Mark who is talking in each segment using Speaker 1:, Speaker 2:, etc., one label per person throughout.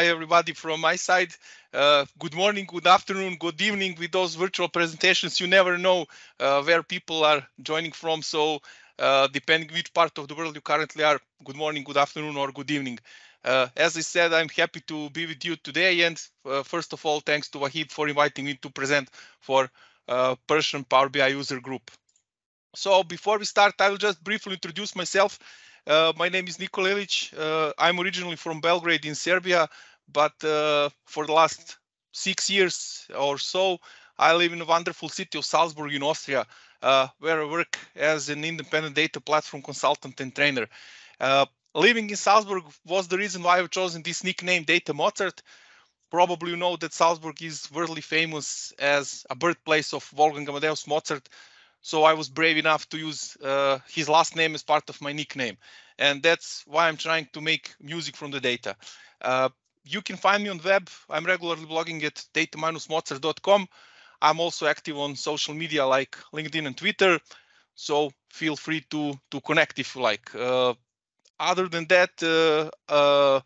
Speaker 1: hi everybody from my side. Uh, good morning, good afternoon, good evening with those virtual presentations. You never know uh, where people are joining from. So uh, depending which part of the world you currently are, good morning, good afternoon, or good evening. Uh, as I said, I'm happy to be with you today. And uh, first of all, thanks to Wahid for inviting me to present for uh, Persian Power BI user group. So before we start, I will just briefly introduce myself. Uh, my name is Nikola Ilic. Uh, I'm originally from Belgrade in Serbia, but uh, for the last six years or so, I live in the wonderful city of Salzburg in Austria, uh, where I work as an independent data platform consultant and trainer. Uh, living in Salzburg was the reason why I've chosen this nickname Data Mozart. Probably you know that Salzburg is worldly famous as a birthplace of Wolfgang Amadeus Mozart. So I was brave enough to use uh, his last name as part of my nickname. And that's why I'm trying to make music from the data. Uh, you can find me on web. I'm regularly blogging at data-mozart.com. I'm also active on social media like LinkedIn and Twitter. So feel free to, to connect if you like. Uh, other than that, uh, uh,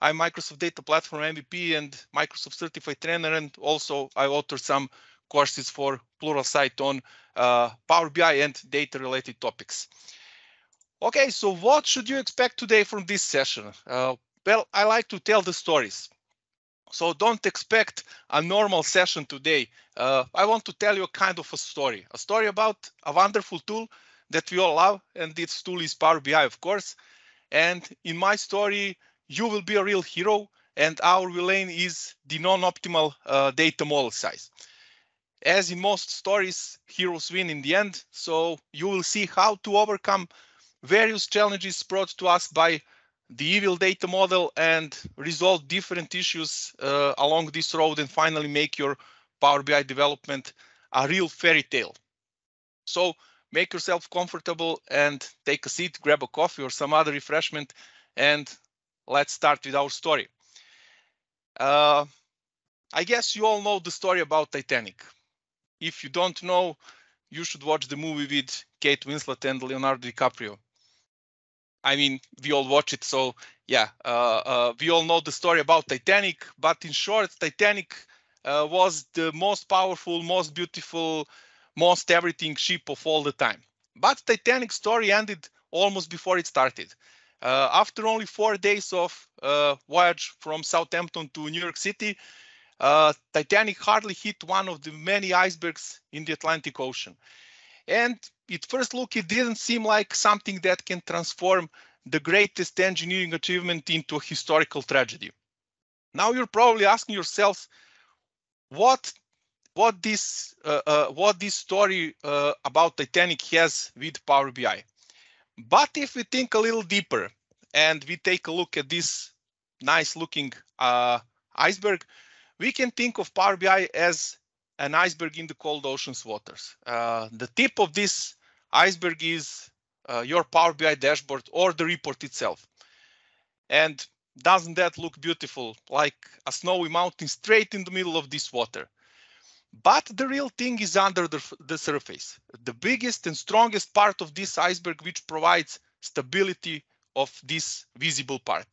Speaker 1: I'm Microsoft Data Platform MVP and Microsoft Certified Trainer, and also I author some courses for Pluralsight on uh, Power BI and data-related topics. Okay, so what should you expect today from this session? Well, I like to tell the stories. So don't expect a normal session today. Uh, I want to tell you a kind of a story, a story about a wonderful tool that we all love, and this tool is Power BI, of course. And in my story, you will be a real hero, and our villain is the non-optimal uh, data model size. As in most stories, heroes win in the end, so you will see how to overcome various challenges brought to us by the evil data model and resolve different issues uh, along this road and finally make your Power BI development a real fairy tale. So make yourself comfortable and take a seat, grab a coffee or some other refreshment, and let's start with our story. Uh, I guess you all know the story about Titanic. If you don't know, you should watch the movie with Kate Winslet and Leonardo DiCaprio. I mean, we all watch it, so yeah, uh, uh, we all know the story about Titanic. But in short, Titanic uh, was the most powerful, most beautiful, most everything ship of all the time. But Titanic story ended almost before it started. Uh, after only four days of uh, voyage from Southampton to New York City, uh, Titanic hardly hit one of the many icebergs in the Atlantic Ocean. And at first look, it didn't seem like something that can transform the greatest engineering achievement into a historical tragedy. Now you're probably asking yourself, what what this uh, uh, what this story uh, about Titanic has with Power BI. But if we think a little deeper and we take a look at this nice looking uh, iceberg, we can think of Power BI as an iceberg in the cold ocean's waters. Uh, the tip of this iceberg is uh, your Power BI dashboard or the report itself. And doesn't that look beautiful, like a snowy mountain straight in the middle of this water? But the real thing is under the, the surface. The biggest and strongest part of this iceberg, which provides stability of this visible part.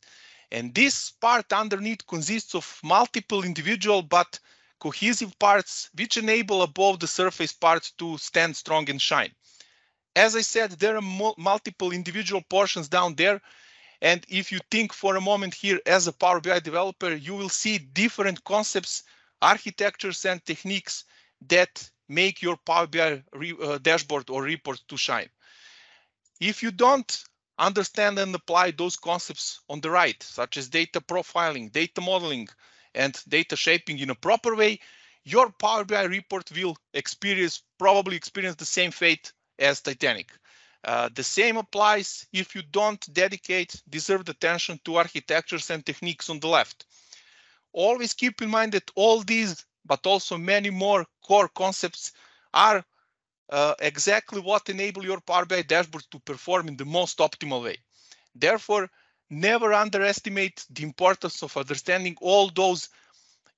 Speaker 1: And this part underneath consists of multiple individual but cohesive parts which enable above the surface part to stand strong and shine. As I said, there are multiple individual portions down there. And if you think for a moment here as a Power BI developer, you will see different concepts, architectures and techniques that make your Power BI uh, dashboard or report to shine. If you don't understand and apply those concepts on the right, such as data profiling, data modeling, and data shaping in a proper way, your Power BI report will experience probably experience the same fate as Titanic. Uh, the same applies if you don't dedicate deserved attention to architectures and techniques on the left. Always keep in mind that all these, but also many more core concepts are uh, exactly what enable your Power BI dashboard to perform in the most optimal way. Therefore, never underestimate the importance of understanding all those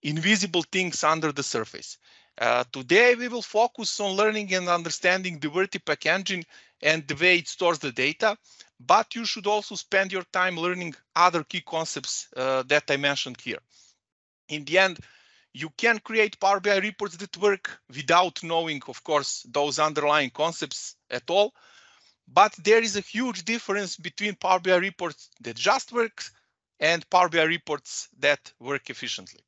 Speaker 1: invisible things under the surface. Uh, today, we will focus on learning and understanding the VertiPaq engine and the way it stores the data. but you should also spend your time learning other key concepts uh, that I mentioned here. In the end, you can create Power BI reports that work without knowing, of course, those underlying concepts at all. But there is a huge difference between Power BI reports that just work and Power BI reports that work efficiently.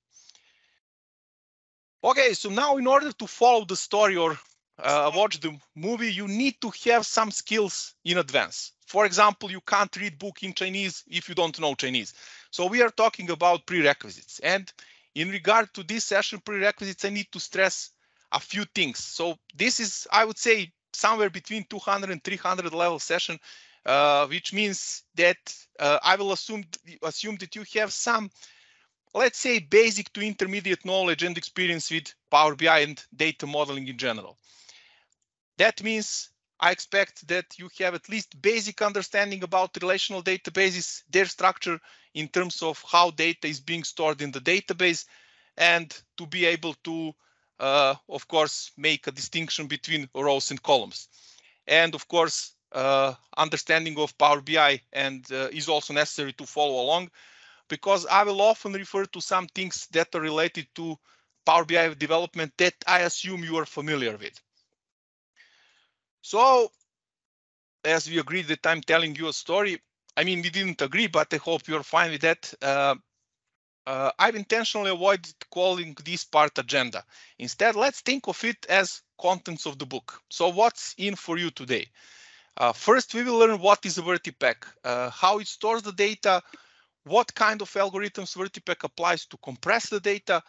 Speaker 1: Okay, so now in order to follow the story or uh, watch the movie, you need to have some skills in advance. For example, you can't read book in Chinese if you don't know Chinese. So we are talking about prerequisites. And in regard to this session prerequisites, I need to stress a few things. So this is, I would say, somewhere between 200 and 300 level session, uh, which means that uh, I will assume assume that you have some, let's say, basic to intermediate knowledge and experience with Power BI and data modeling in general. That means I expect that you have at least basic understanding about relational databases, their structure in terms of how data is being stored in the database, and to be able to, uh, of course, make a distinction between rows and columns. And of course, uh, understanding of Power BI and uh, is also necessary to follow along because I will often refer to some things that are related to Power BI development that I assume you are familiar with. So, as we agreed that I'm telling you a story, I mean, we didn't agree, but I hope you're fine with that. Uh, uh, I've intentionally avoided calling this part agenda. Instead, let's think of it as contents of the book. So what's in for you today? Uh, first, we will learn what is a VertiPaq, uh, how it stores the data, what kind of algorithms VertiPaq applies to compress the data,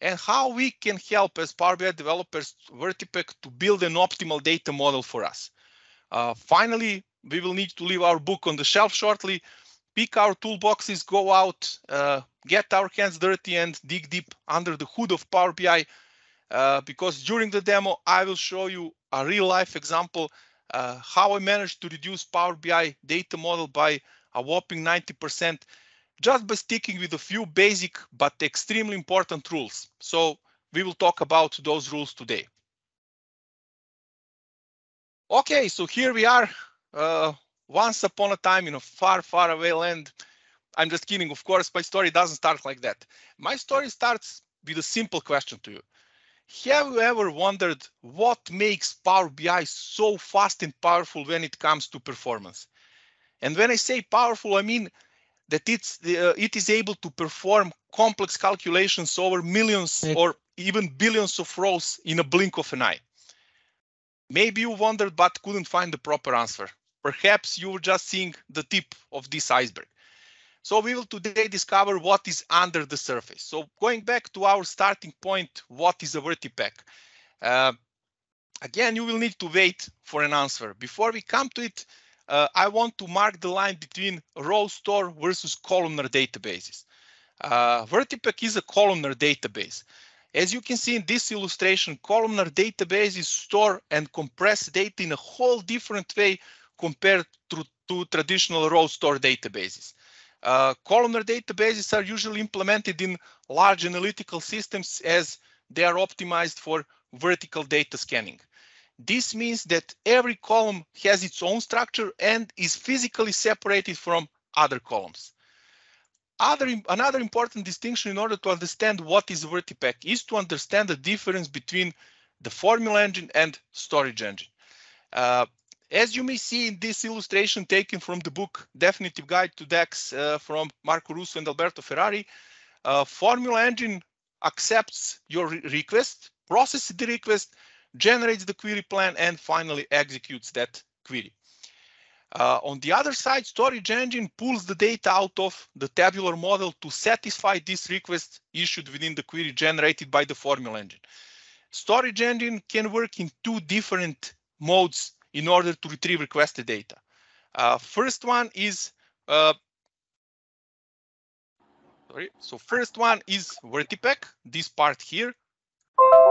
Speaker 1: and how we can help as Power BI developers VertiPaq to build an optimal data model for us. Uh, finally, we will need to leave our book on the shelf shortly, pick our toolboxes, go out, uh, get our hands dirty and dig deep under the hood of Power BI uh, because during the demo, I will show you a real life example uh, how I managed to reduce Power BI data model by a whopping 90% just by sticking with a few basic but extremely important rules. So we will talk about those rules today. Okay, so here we are. Uh, once upon a time in a far, far away land. I'm just kidding, of course, my story doesn't start like that. My story starts with a simple question to you. Have you ever wondered what makes Power BI so fast and powerful when it comes to performance? And when I say powerful, I mean that it's uh, it is able to perform complex calculations over millions or even billions of rows in a blink of an eye. Maybe you wondered but couldn't find the proper answer. Perhaps you were just seeing the tip of this iceberg. So we will today discover what is under the surface. So going back to our starting point, what is a VertiPaq? Uh, again, you will need to wait for an answer. Before we come to it, uh, I want to mark the line between row store versus columnar databases. Uh, VertiPaq is a columnar database. As you can see in this illustration, columnar databases store and compress data in a whole different way compared to, to traditional row store databases. Uh, columnar databases are usually implemented in large analytical systems as they are optimized for vertical data scanning. This means that every column has its own structure and is physically separated from other columns. Other, another important distinction in order to understand what is VertiPaq is to understand the difference between the formula engine and storage engine. Uh, as you may see in this illustration taken from the book Definitive Guide to DAX uh, from Marco Russo and Alberto Ferrari, uh, Formula Engine accepts your re request, processes the request, generates the query plan, and finally executes that query. Uh, on the other side, storage engine pulls the data out of the tabular model to satisfy this request issued within the query generated by the formula engine. Storage engine can work in two different modes in order to retrieve requested data. Uh, first one is uh, sorry. So first one is VertiPaq, this part here,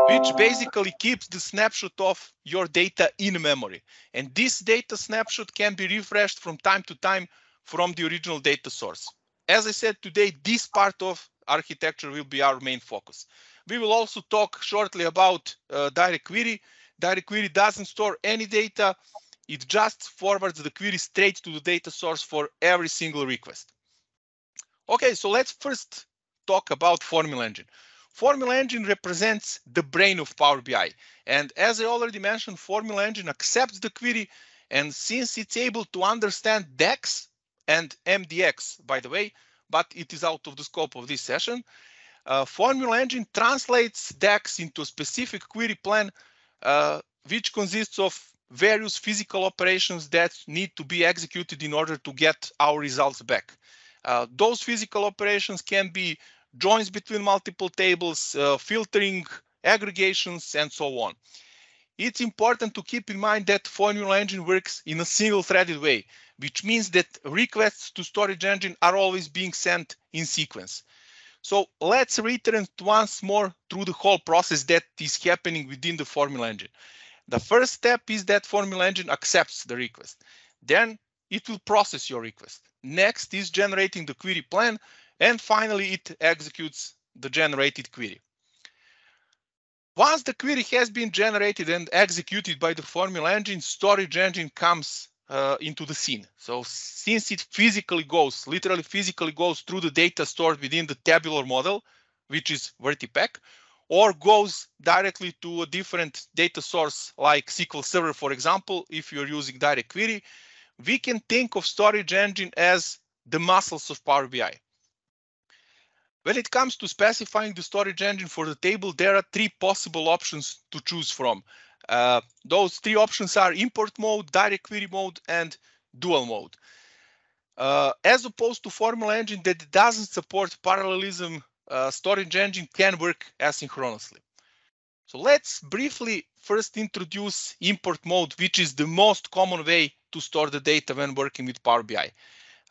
Speaker 1: which basically keeps the snapshot of your data in memory. And this data snapshot can be refreshed from time to time from the original data source. As I said today, this part of architecture will be our main focus. We will also talk shortly about uh, direct query. Direct query doesn't store any data. it just forwards the query straight to the data source for every single request. Okay, so let's first talk about Formula Engine. Formula Engine represents the brain of Power BI. And as I already mentioned, Formula Engine accepts the query. And since it's able to understand DAX and MDX, by the way, but it is out of the scope of this session, uh, Formula Engine translates DAX into a specific query plan, uh, which consists of various physical operations that need to be executed in order to get our results back. Uh, those physical operations can be joins between multiple tables, uh, filtering, aggregations, and so on. It's important to keep in mind that Formula Engine works in a single-threaded way, which means that requests to Storage Engine are always being sent in sequence. So let's return once more through the whole process that is happening within the Formula Engine. The first step is that Formula Engine accepts the request. Then it will process your request. Next is generating the query plan, and finally it executes the generated query. Once the query has been generated and executed by the Formula Engine, Storage Engine comes uh, into the scene. So since it physically goes, literally physically goes through the data stored within the tabular model, which is VertiPaq, or goes directly to a different data source like SQL Server, for example, if you're using direct query, we can think of storage engine as the muscles of Power BI. When it comes to specifying the storage engine for the table, there are three possible options to choose from. Uh, those three options are import mode, direct query mode, and dual mode. Uh, as opposed to formula Engine that doesn't support parallelism, uh, storage engine can work asynchronously. So let's briefly first introduce import mode, which is the most common way to store the data when working with Power BI.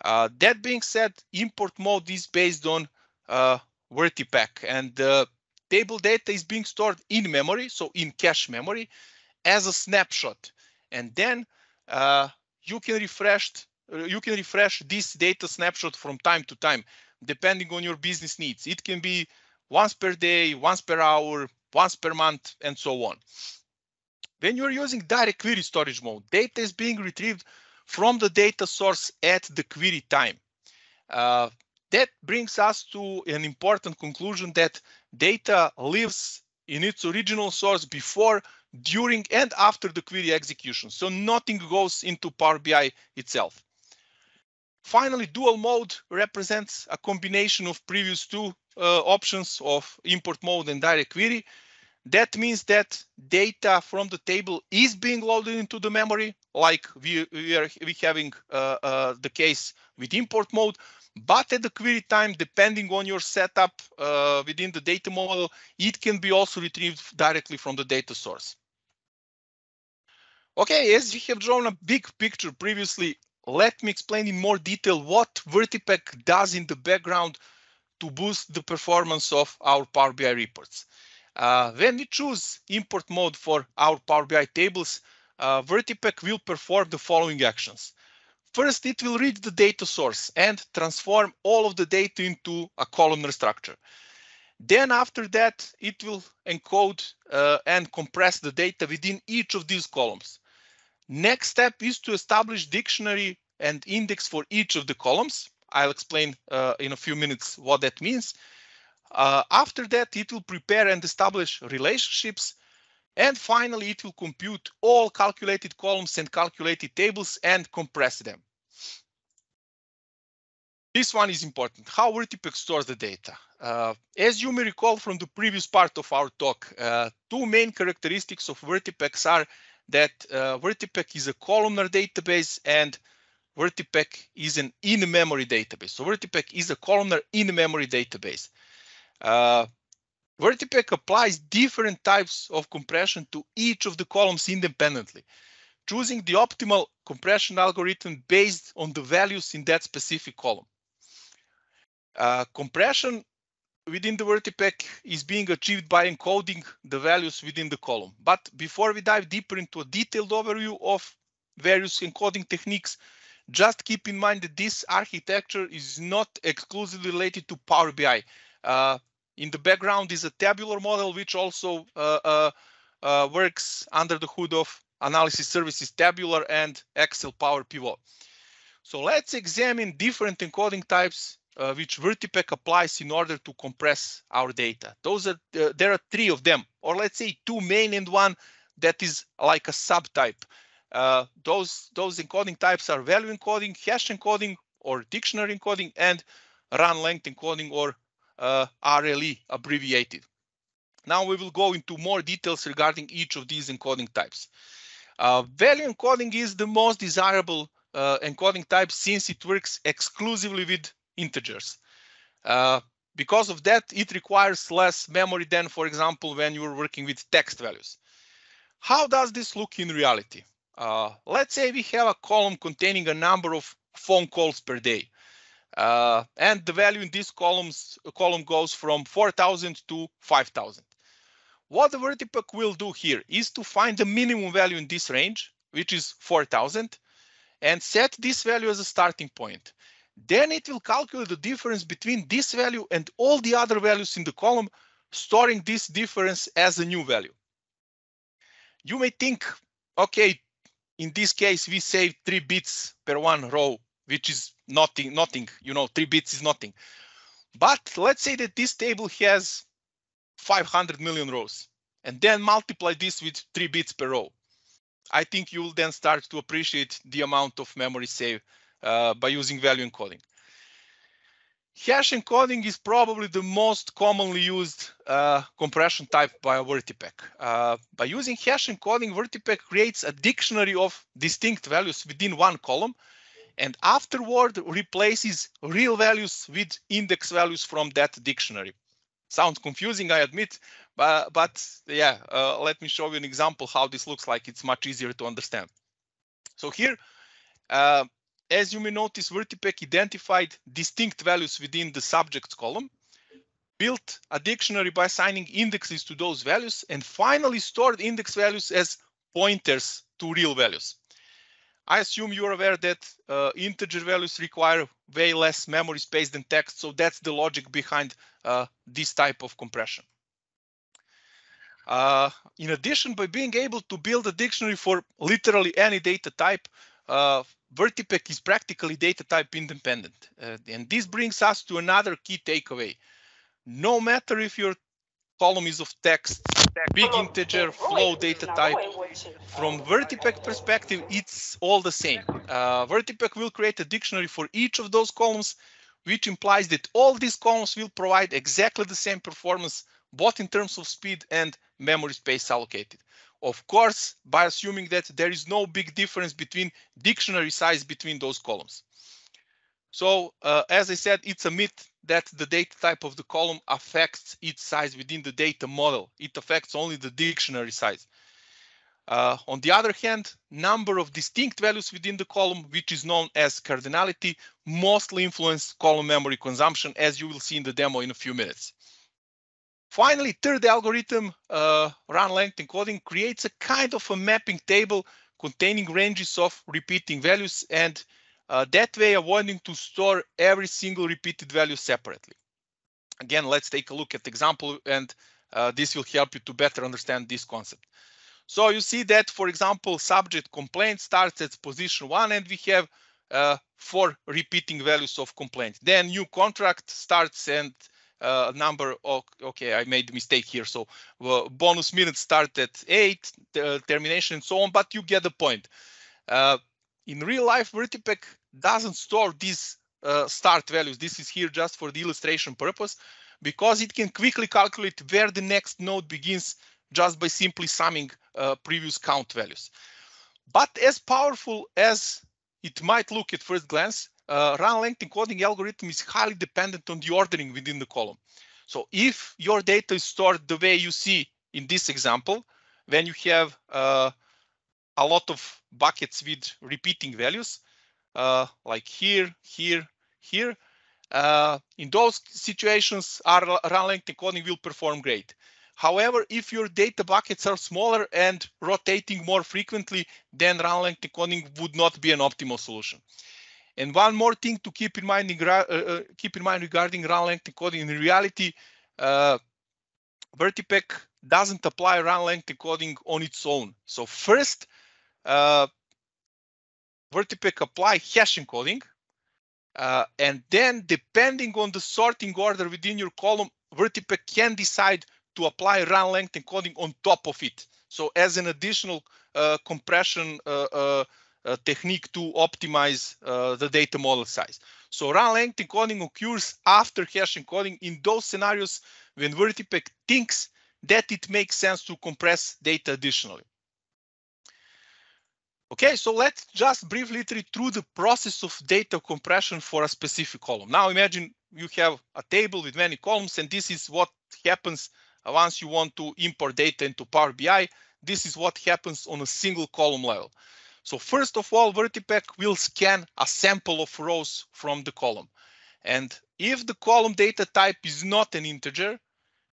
Speaker 1: Uh, that being said, import mode is based on uh, VertiPaq and the table data is being stored in memory, so in cache memory, as a snapshot. And then uh, you can refresh uh, you can refresh this data snapshot from time to time, depending on your business needs. It can be once per day, once per hour, once per month, and so on. When you're using direct query storage mode, data is being retrieved from the data source at the query time. Uh, that brings us to an important conclusion that data lives in its original source before, during, and after the query execution. So nothing goes into Power BI itself. Finally, dual mode represents a combination of previous two uh, options of import mode and direct query. That means that data from the table is being loaded into the memory, like we, we are we having uh, uh, the case with import mode. But at the query time, depending on your setup uh, within the data model, it can be also retrieved directly from the data source. Okay, as we have drawn a big picture previously, let me explain in more detail what VertiPaq does in the background to boost the performance of our Power BI reports. Uh, when we choose import mode for our Power BI tables, uh, VertiPaq will perform the following actions. First, it will read the data source and transform all of the data into a columnar structure. Then after that, it will encode uh, and compress the data within each of these columns. Next step is to establish dictionary and index for each of the columns. I'll explain uh, in a few minutes what that means. Uh, after that, it will prepare and establish relationships. And finally, it will compute all calculated columns and calculated tables and compress them. This one is important. How VertiPaq stores the data. Uh, as you may recall from the previous part of our talk, uh, two main characteristics of VertiPaq are that uh, is a columnar database and VertiPaq is an in-memory database. So VertiPaq is a columnar in-memory database. Uh, applies different types of compression to each of the columns independently, choosing the optimal compression algorithm based on the values in that specific column. Uh, compression within the VertiPaq is being achieved by encoding the values within the column. But before we dive deeper into a detailed overview of various encoding techniques, just keep in mind that this architecture is not exclusively related to Power BI. Uh, in the background is a tabular model, which also uh, uh, uh, works under the hood of analysis services tabular and Excel Power Pivot. So let's examine different encoding types uh, which Vertipaq applies in order to compress our data. Those are uh, there are three of them, or let's say two main and one that is like a subtype. Uh, those those encoding types are value encoding, hash encoding, or dictionary encoding, and run length encoding or uh, RLE abbreviated. Now we will go into more details regarding each of these encoding types. Uh, value encoding is the most desirable uh, encoding type since it works exclusively with integers. Uh, because of that, it requires less memory than, for example, when you're working with text values. How does this look in reality? Uh, let's say we have a column containing a number of phone calls per day. Uh, and the value in this columns, column goes from 4,000 to 5,000. What the Vertipaq will do here is to find the minimum value in this range, which is 4,000, and set this value as a starting point. Then it will calculate the difference between this value and all the other values in the column, storing this difference as a new value. You may think, okay, in this case, we save three bits per one row, which is nothing, nothing, you know, three bits is nothing. But let's say that this table has 500 million rows and then multiply this with three bits per row. I think you will then start to appreciate the amount of memory saved uh, by using value encoding. Hash encoding is probably the most commonly used uh, compression type by Vertipaq. Uh, by using hash encoding, Vertipaq creates a dictionary of distinct values within one column and afterward replaces real values with index values from that dictionary. Sounds confusing, I admit, but, but yeah, uh, let me show you an example how this looks like. It's much easier to understand. So here, uh, as you may notice, Vertipaq identified distinct values within the subjects column, built a dictionary by assigning indexes to those values, and finally stored index values as pointers to real values. I assume you're aware that uh, integer values require way less memory space than text, so that's the logic behind uh, this type of compression. Uh, in addition, by being able to build a dictionary for literally any data type, Vertipaq is practically data type independent. Uh, and this brings us to another key takeaway. No matter if your column is of text, big integer, float data type, from Vertipaq perspective, it's all the same. Uh, Vertipaq will create a dictionary for each of those columns, which implies that all these columns will provide exactly the same performance, both in terms of speed and memory space allocated. Of course, by assuming that there is no big difference between dictionary size between those columns. So uh, as I said, it's a myth that the data type of the column affects its size within the data model. It affects only the dictionary size. Uh, on the other hand, number of distinct values within the column, which is known as cardinality, mostly influence column memory consumption, as you will see in the demo in a few minutes. Finally, third algorithm, uh, run length encoding, creates a kind of a mapping table containing ranges of repeating values and uh, that way avoiding to store every single repeated value separately. Again, let's take a look at the example and uh, this will help you to better understand this concept. So you see that, for example, subject complaint starts at position one and we have uh, four repeating values of complaint. Then new contract starts and uh, number of, okay, I made a mistake here. So bonus minutes start at eight, termination and so on, but you get the point. Uh, in real life, Vertipaq doesn't store these uh, start values. This is here just for the illustration purpose because it can quickly calculate where the next node begins just by simply summing uh, previous count values. But as powerful as it might look at first glance, uh, run length encoding algorithm is highly dependent on the ordering within the column. So if your data is stored the way you see in this example, when you have uh, a lot of buckets with repeating values, uh, like here, here, here, uh, in those situations, our run length encoding will perform great. However, if your data buckets are smaller and rotating more frequently, then run length encoding would not be an optimal solution. And one more thing to keep in mind, uh, uh, keep in mind regarding run length encoding. In reality, uh, Vertipaq doesn't apply run length encoding on its own. So first, uh, VertiPaq apply hash encoding. Uh, and then depending on the sorting order within your column, VertiPaq can decide to apply run length encoding on top of it. So as an additional uh, compression uh, technique to optimize uh, the data model size. So run length encoding occurs after hash encoding in those scenarios when VertiPaq thinks that it makes sense to compress data additionally. Okay, so let's just briefly through the process of data compression for a specific column. Now imagine you have a table with many columns and this is what happens once you want to import data into Power BI. This is what happens on a single column level. So first of all, VertiPaq will scan a sample of rows from the column. And if the column data type is not an integer,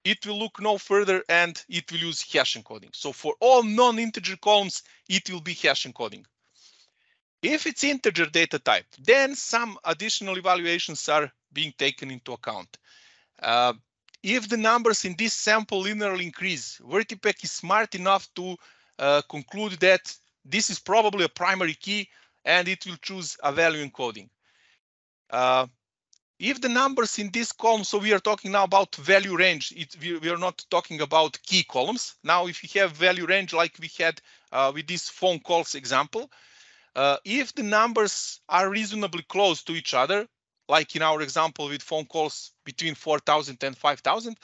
Speaker 1: it will look no further and it will use hash encoding. So for all non-integer columns, it will be hash encoding. If it's integer data type, then some additional evaluations are being taken into account. Uh, if the numbers in this sample linearly increase, VertiPaq is smart enough to uh, conclude that this is probably a primary key and it will choose a value encoding. Uh, if the numbers in this column, so we are talking now about value range, it, we, we, are not talking about key columns. Now, if you have value range like we had uh, with this phone calls example, uh, if the numbers are reasonably close to each other, like in our example with phone calls between 4,000 and 5,000,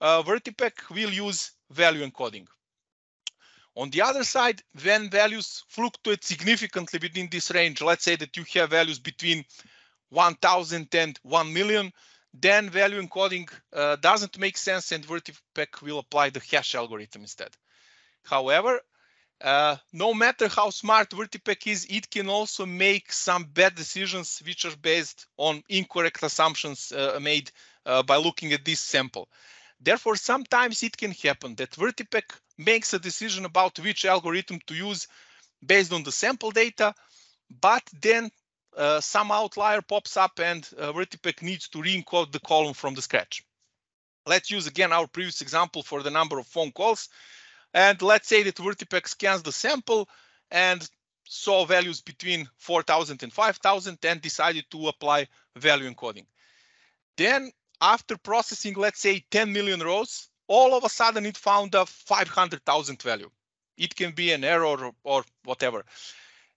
Speaker 1: uh, VertiPaq will use value encoding. On the other side, when values fluctuate significantly within this range, let's say that you have values between 1000 and 1 million, then value encoding uh, doesn't make sense and VertiPaq will apply the hash algorithm instead. However, uh, no matter how smart VertiPaq is, it can also make some bad decisions which are based on incorrect assumptions uh, made uh, by looking at this sample. Therefore, sometimes it can happen that VertiPaq makes a decision about which algorithm to use based on the sample data, but then uh, some outlier pops up and uh, VertiPaq needs to re-encode the column from the scratch. Let's use again our previous example for the number of phone calls. And let's say that VertiPaq scans the sample and saw values between 4,000 and 5,000 and decided to apply value encoding. Then after processing, let's say 10 million rows, all of a sudden it found a 500,000 value. It can be an error or, or whatever.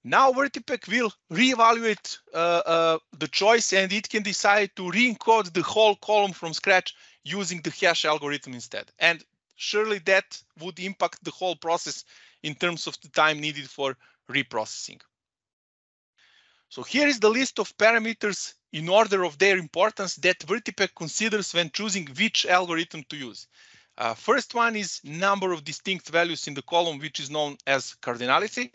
Speaker 1: Now VertiPaq will reevaluate uh, uh, the choice and it can decide to re-encode the whole column from scratch using the hash algorithm instead. And surely that would impact the whole process in terms of the time needed for reprocessing. So here is the list of parameters in order of their importance that VertiPaq considers when choosing which algorithm to use. Uh, first one is number of distinct values in the column, which is known as cardinality.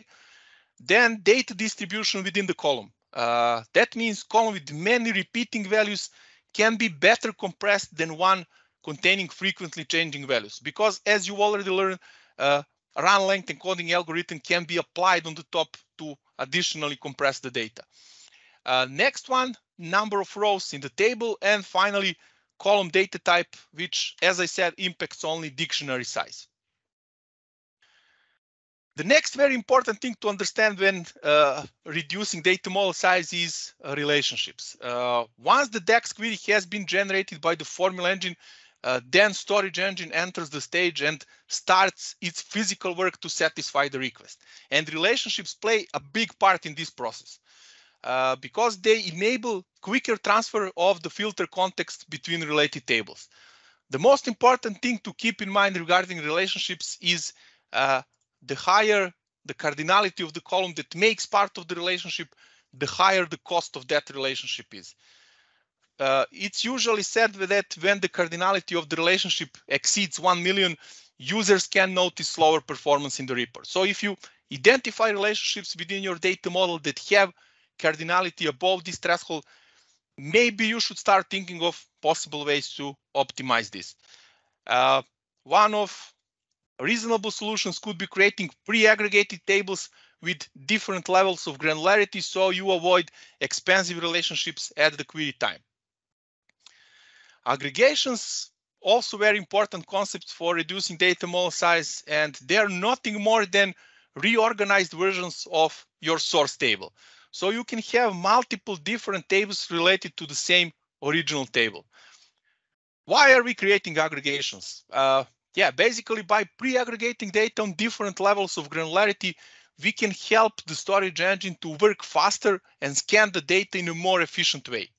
Speaker 1: Then data distribution within the column. Uh, that means column with many repeating values can be better compressed than one containing frequently changing values. Because as you already learned, uh, run length encoding algorithm can be applied on the top to additionally compress the data. Uh, next one, number of rows in the table. And finally, column data type, which, as I said, impacts only dictionary size. The next very important thing to understand when uh, reducing data model size is uh, relationships. Uh, once the DAX query has been generated by the formula engine, uh, then storage engine enters the stage and starts its physical work to satisfy the request. And relationships play a big part in this process uh, because they enable quicker transfer of the filter context between related tables. The most important thing to keep in mind regarding relationships is uh, the higher the cardinality of the column that makes part of the relationship, the higher the cost of that relationship is. Uh, it's usually said that when the cardinality of the relationship exceeds 1 million, users can notice slower performance in the report. So if you identify relationships within your data model that have cardinality above this threshold, maybe you should start thinking of possible ways to optimize this. Uh, one of Reasonable solutions could be creating pre-aggregated tables with different levels of granularity so you avoid expensive relationships at the query time. Aggregations also very important concepts for reducing data model size and they're nothing more than reorganized versions of your source table. So you can have multiple different tables related to the same original table. Why are we creating aggregations? Uh, yeah, basically by pre-aggregating data on different levels of granularity, we can help the storage engine to work faster and scan the data in a more efficient way.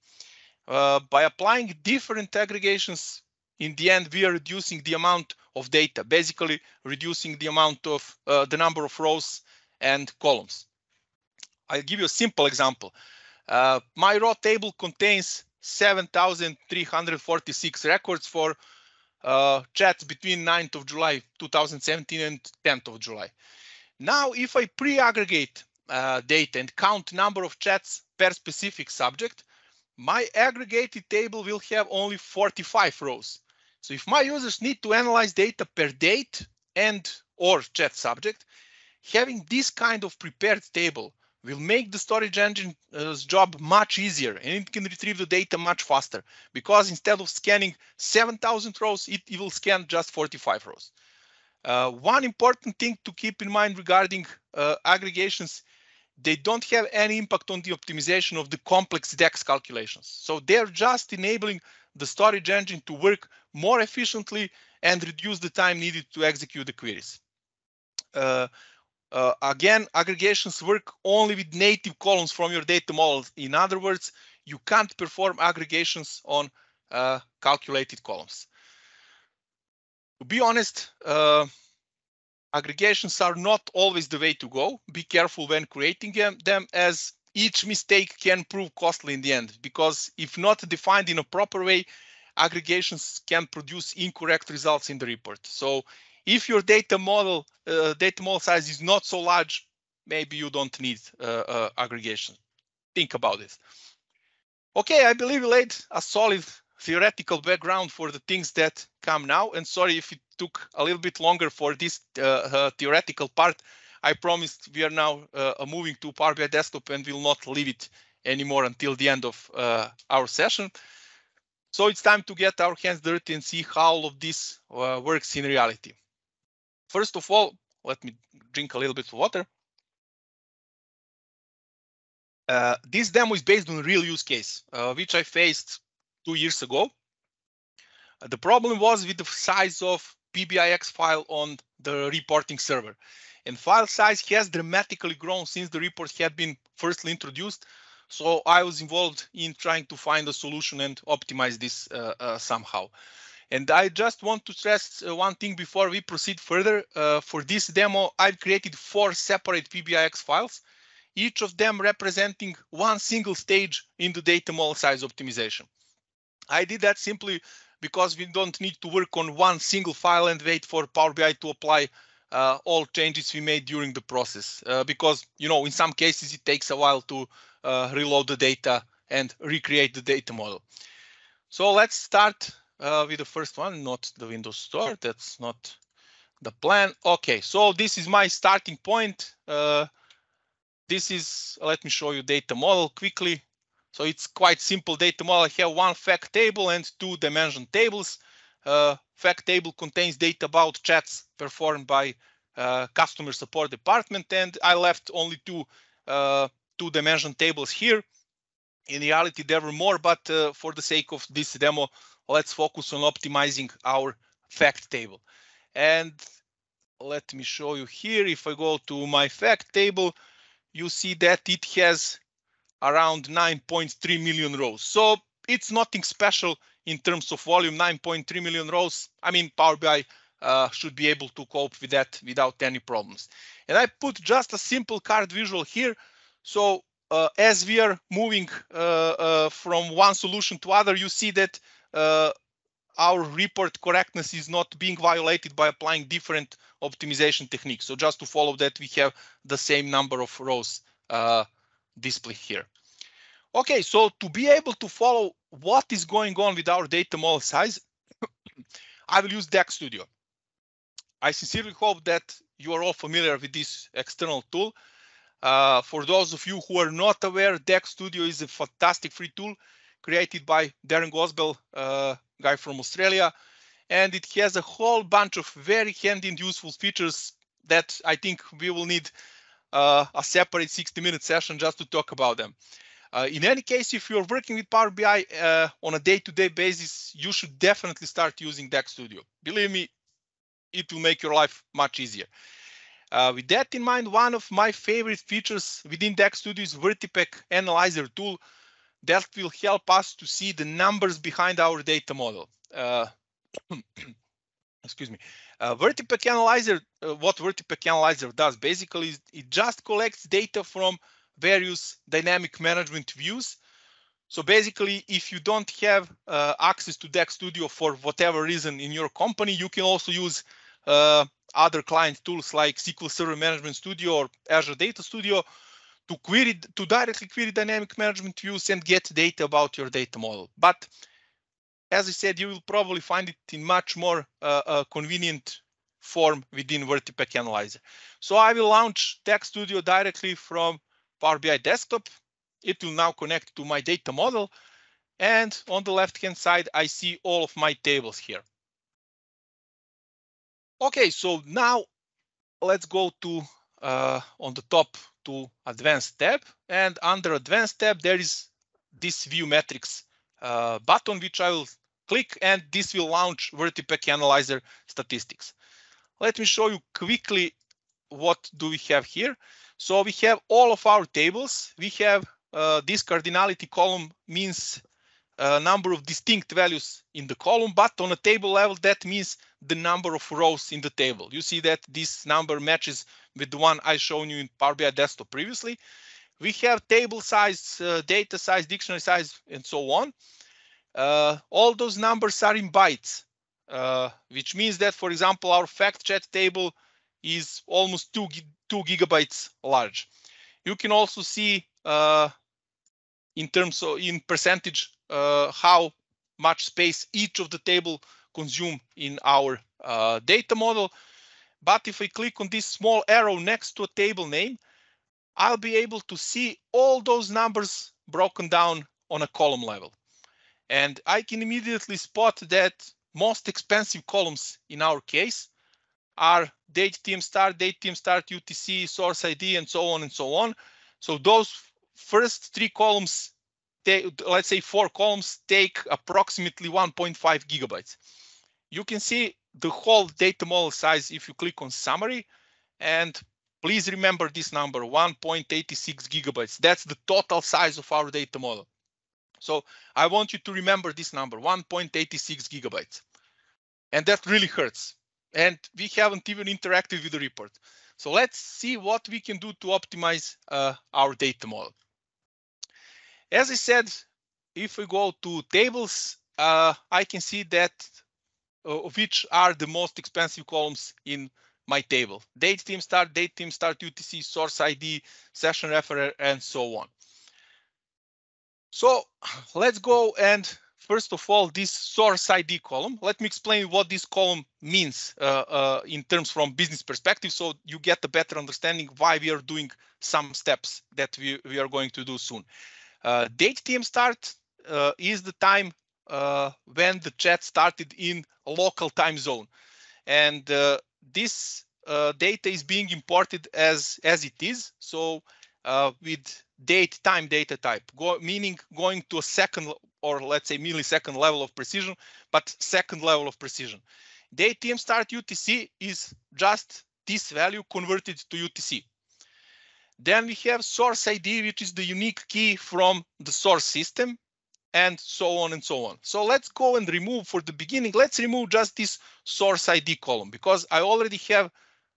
Speaker 1: Uh, by applying different aggregations, in the end, we are reducing the amount of data, basically reducing the amount of uh, the number of rows and columns. I'll give you a simple example. Uh, my raw table contains 7,346 records for uh, chats between 9th of July 2017 and 10th of July. Now, if I pre-aggregate uh, data and count number of chats per specific subject, my aggregated table will have only 45 rows. So if my users need to analyze data per date and or chat subject, having this kind of prepared table will make the storage engine's uh, job much easier and it can retrieve the data much faster because instead of scanning 7,000 rows, it, it, will scan just 45 rows. Uh, one important thing to keep in mind regarding uh, aggregations, they don't have any impact on the optimization of the complex DAX calculations. So they're just enabling the storage engine to work more efficiently and reduce the time needed to execute the queries. Uh, uh, again, aggregations work only with native columns from your data model. In other words, you can't perform aggregations on uh, calculated columns. To be honest, uh, aggregations are not always the way to go. Be careful when creating them as each mistake can prove costly in the end because if not defined in a proper way, aggregations can produce incorrect results in the report. So if your data model uh, data model size is not so large, maybe you don't need uh, uh, aggregation. Think about it. Okay, I believe we laid a solid theoretical background for the things that come now. And sorry if it took a little bit longer for this uh, uh, theoretical part. I promised we are now uh, moving to Power BI Desktop and will not leave it anymore until the end of our session. So it's time to get our hands dirty and see how all of this works in reality. First of all, let me drink a little bit of water. Uh, this demo is based on a real use case, uh, which I faced two years ago. Uh, the problem was with the size of PBIX file on the reporting server. And file size has dramatically grown since the report had been firstly introduced. So I was involved in trying to find a solution and optimize this uh, uh, somehow. And I just want to stress uh, one thing before we proceed further. Uh, for this demo, I've created four separate PBIX files, each of them representing one single stage in the data model size optimization. I did that simply because we don't need to work on one single file and wait for Power BI to apply uh, all changes we made during the process. Uh, because, you know, in some cases, it takes a while to uh, reload the data and recreate the data model. So let's start uh, with the first one, not the Windows Store. That's not the plan. OK, so this is my starting point. Uh, this is, let me show you data model quickly. So it's quite simple data model. I have one fact table and two dimension tables. Uh, fact table contains data about chats performed by uh, customer support department, and I left only two uh, two dimension tables here. In reality, there were more, but uh, for the sake of this demo, let's focus on optimizing our fact table. And let me show you here. If I go to my fact table, you see that it has around 9.3 million rows. So it's nothing special in terms of volume, 9.3 million rows. I mean, Power BI uh, should be able to cope with that without any problems. And I put just a simple card visual here. So uh, as we are moving uh, uh from one solution to other, you see that our report correctness is not being violated by applying different optimization techniques. So just to follow that, we have the same number of rows uh, displayed here. Okay, so to be able to follow what is going on with our data model size, I will use DAX Studio. I sincerely hope that you are all familiar with this external tool. Uh, for those of you who are not aware, DAX Studio is a fantastic free tool created by Darren Gosbell, uh, guy from Australia. And it has a whole bunch of very handy and useful features that I think we will need uh, a separate 60 minute session just to talk about them. Uh, in any case, if you're working with Power BI uh, on a day-to-day -day basis, you should definitely start using DAX Studio. Believe me, it will make your life much easier. Uh, with that in mind, one of my favorite features within DAX Studio is Vertipaq Analyzer tool that will help us to see the numbers behind our data model. Uh, excuse me. Uh, Analyzer, uh, what VertiPaq Analyzer does basically is it just collects data from various dynamic management views. So basically, if you don't have uh, access to DAX Studio for whatever reason in your company, you can also use uh, other client tools like SQL Server Management Studio or Azure Data Studio to query to directly query dynamic management views and get data about your data model. But as I said, you will probably find it in much more uh, uh, convenient form within VertiPaq Analyzer. So I will launch DAX Studio directly from Power BI desktop. It will now connect to my data model. And on the left hand side, I see all of my tables here. Okay, so now let's go to uh, on the top to advanced tab and under advanced tab there is this view metrics uh, button which I will click and this will launch VertiPaq Analyzer statistics. Let me show you quickly what do we have here. So we have all of our tables. We have uh, this cardinality column means a number of distinct values in the column, but on a table level, that means the number of rows in the table. You see that this number matches with the one I shown you in Power BI desktop previously. We have table size, uh, data size, dictionary size, and so on. Uh, all those numbers are in bytes, uh, which means that, for example, our fact chat table is almost two, two gigabytes large. You can also see uh, in terms of in percentage how much space each of the table consume in our uh, data model. But if I click on this small arrow next to a table name, I'll be able to see all those numbers broken down on a column level. And I can immediately spot that most expensive columns in our case are date TM start, date TM start, UTC, source ID, and so on and so on. So those first three columns, let's say four columns, take approximately 1.5 gigabytes. You can see the whole data model size if you click on summary. And please remember this number, 1.86 gigabytes. That's the total size of our data model. So I want you to remember this number, 1.86 gigabytes. And that really hurts and we haven't even interacted with the report. So let's see what we can do to optimize uh, our data model. As I said, if we go to tables, uh, I can see that uh, which are the most expensive columns in my table. Date team start, date TM start, UTC, source ID, session referer, and so on. So let's go and first of all, this source ID column. Let me explain what this column means uh, uh, in terms from business perspective, so you get a better understanding why we are doing some steps that we, we are going to do soon. Uh, date TM start uh, is the time uh, when the chat started in local time zone. And uh, this data is being imported as, as it is. So with date time data type, go, meaning going to a second or let's say millisecond level of precision, but second level of precision. The ATM start UTC is just this value converted to UTC. Then we have source ID, which is the unique key from the source system, and so on and so on. So let's go and remove for the beginning. Let's remove just this source ID column because I already have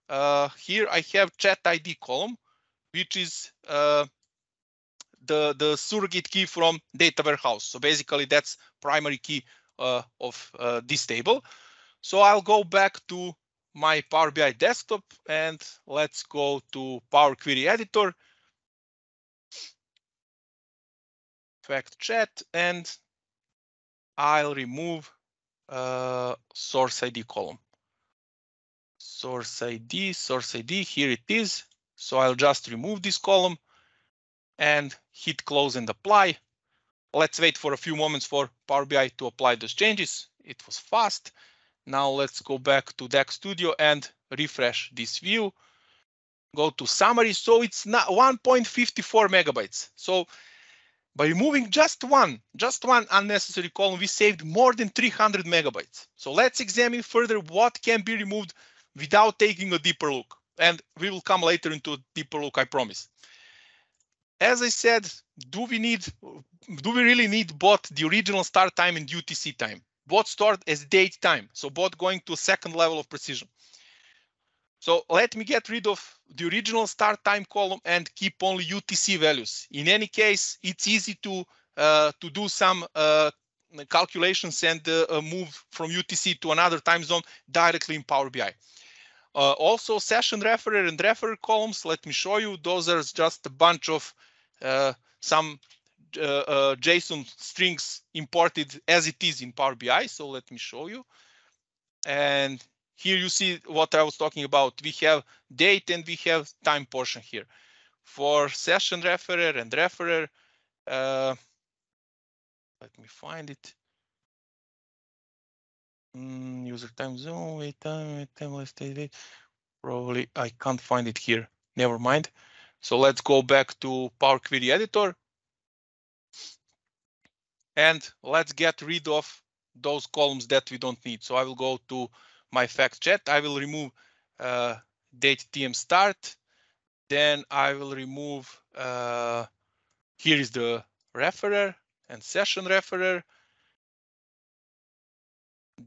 Speaker 1: uh, here I have chat ID column, which is uh, the, the surrogate key from data warehouse. So basically that's primary key uh, of uh, this table. So I'll go back to my Power BI desktop and let's go to Power Query Editor. Fact chat and I'll remove uh, source ID column. Source ID, source ID, here it is. So I'll just remove this column and hit close and apply. Let's wait for a few moments for Power BI to apply those changes. It was fast. Now let's go back to DAX Studio and refresh this view. Go to summary. So it's not 1.54 megabytes. So by removing just one, just one unnecessary column, we saved more than 300 megabytes. So let's examine further what can be removed without taking a deeper look. And we will come later into a deeper look, I promise. As I said, do we need, do we really need both the original start time and UTC time? Both stored as date time. So both going to second level of precision. So let me get rid of the original start time column and keep only UTC values. In any case, it's easy to uh, to do some uh, calculations and uh, move from UTC to another time zone directly in Power BI. Uh, also, session referer and referer columns. Let me show you. Those are just a bunch of uh, some JSON strings imported as it is in Power BI. So let me show you. And here you see what I was talking about. We have date and we have time portion here. For session referer and referer, uh, let me find it. Mm, user time zone, wait time, wait time, let's take Probably I can't find it here. Never mind. So let's go back to Power Query Editor. And let's get rid of those columns that we don't need. So I will go to my fact chat. I will remove uh, date tm start. Then I will remove, uh, here is the referer and session referer.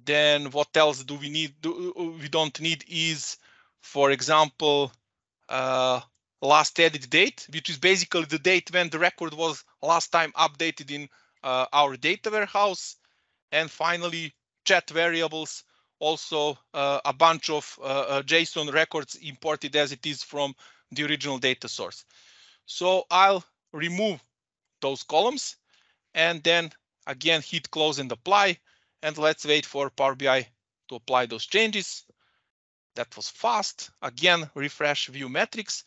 Speaker 1: Then what else do we need? Do, we don't need is, for example, uh, last edit date, which is basically the date when the record was last time updated in uh, our data warehouse. And finally, chat variables, also uh, a bunch of uh, uh, JSON records imported as it is from the original data source. So I'll remove those columns and then again hit close and apply and let's wait for Power BI to apply those changes. That was fast. Again, refresh view metrics.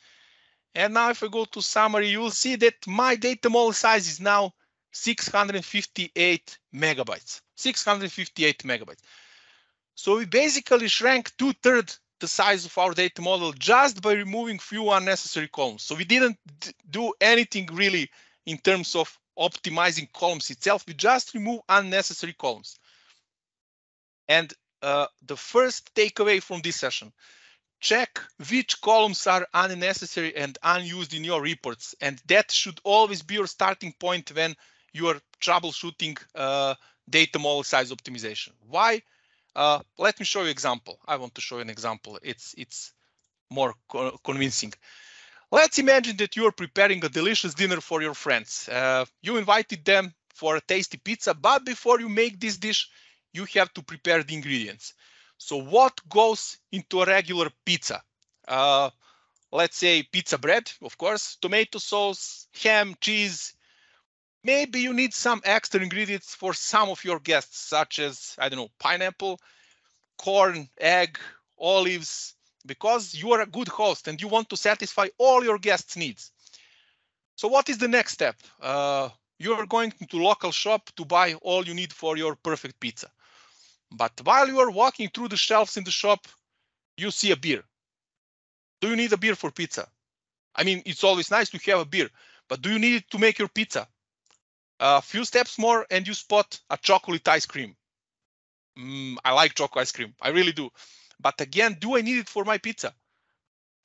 Speaker 1: And now if I go to summary, you'll see that my data model size is now 658 megabytes, 658 megabytes. So we basically shrank two thirds the size of our data model just by removing few unnecessary columns. So we didn't do anything really in terms of optimizing columns itself. We just remove unnecessary columns. And uh, the first takeaway from this session, check which columns are unnecessary and unused in your reports. And that should always be your starting point when you are troubleshooting uh, data model size optimization. Why? Uh, let me show you example. I want to show you an example. It's it's more co convincing. Let's imagine that you are preparing a delicious dinner for your friends. Uh, you invited them for a tasty pizza, but before you make this dish, you have to prepare the ingredients. So what goes into a regular pizza? Uh, let's say pizza bread, of course, tomato sauce, ham, cheese, Maybe you need some extra ingredients for some of your guests, such as, I don't know, pineapple, corn, egg, olives, because you are a good host and you want to satisfy all your guests' needs. So what is the next step? Uh, you're going to local shop to buy all you need for your perfect pizza. But while you are walking through the shelves in the shop, you see a beer. Do you need a beer for pizza? I mean, it's always nice to have a beer, but do you need it to make your pizza? A few steps more and you spot a chocolate ice cream. Mm, I like chocolate ice cream. I really do. But again, do I need it for my pizza?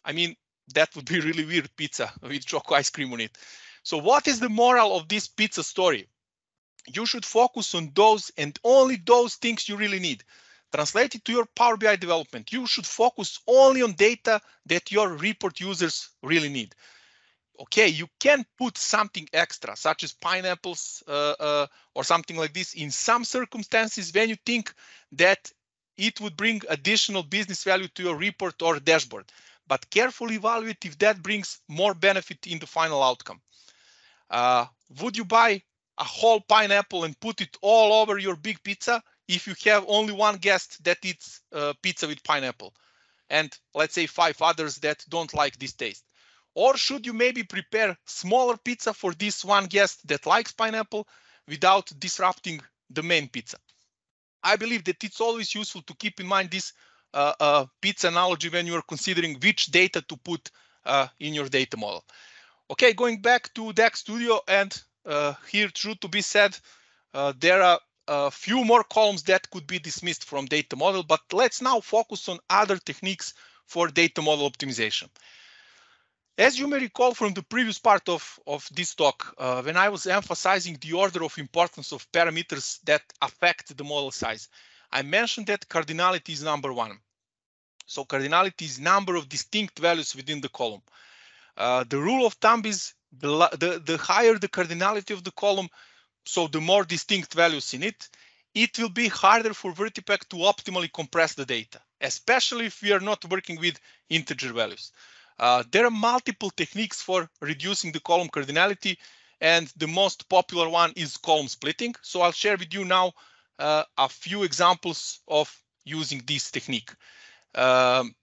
Speaker 1: I mean, that would be really weird pizza with chocolate ice cream on it. So what is the moral of this pizza story? You should focus on those and only those things you really need. Translate it to your Power BI development. You should focus only on data that your report users really need okay, you can put something extra, such as pineapples uh, uh, or something like this in some circumstances when you think that it would bring additional business value to your report or dashboard. But carefully evaluate if that brings more benefit in the final outcome. Uh, would you buy a whole pineapple and put it all over your big pizza if you have only one guest that eats uh, pizza with pineapple and let's say five others that don't like this taste? Or should you maybe prepare smaller pizza for this one guest that likes pineapple without disrupting the main pizza? I believe that it's always useful to keep in mind this uh, uh, pizza analogy when you are considering which data to put uh, in your data model. Okay, going back to DAX Studio and uh, here true to be said, uh, there are a few more columns that could be dismissed from data model, but let's now focus on other techniques for data model optimization. As you may recall from the previous part of, of this talk, uh, when I was emphasizing the order of importance of parameters that affect the model size, I mentioned that cardinality is number one. So cardinality is number of distinct values within the column. Uh, the rule of thumb is the, the, the higher the cardinality of the column, so the more distinct values in it, it will be harder for VertiPaq to optimally compress the data, especially if we are not working with integer values. Uh, there are multiple techniques for reducing the column cardinality, and the most popular one is column splitting. So I'll share with you now uh, a few examples of using this technique. Um,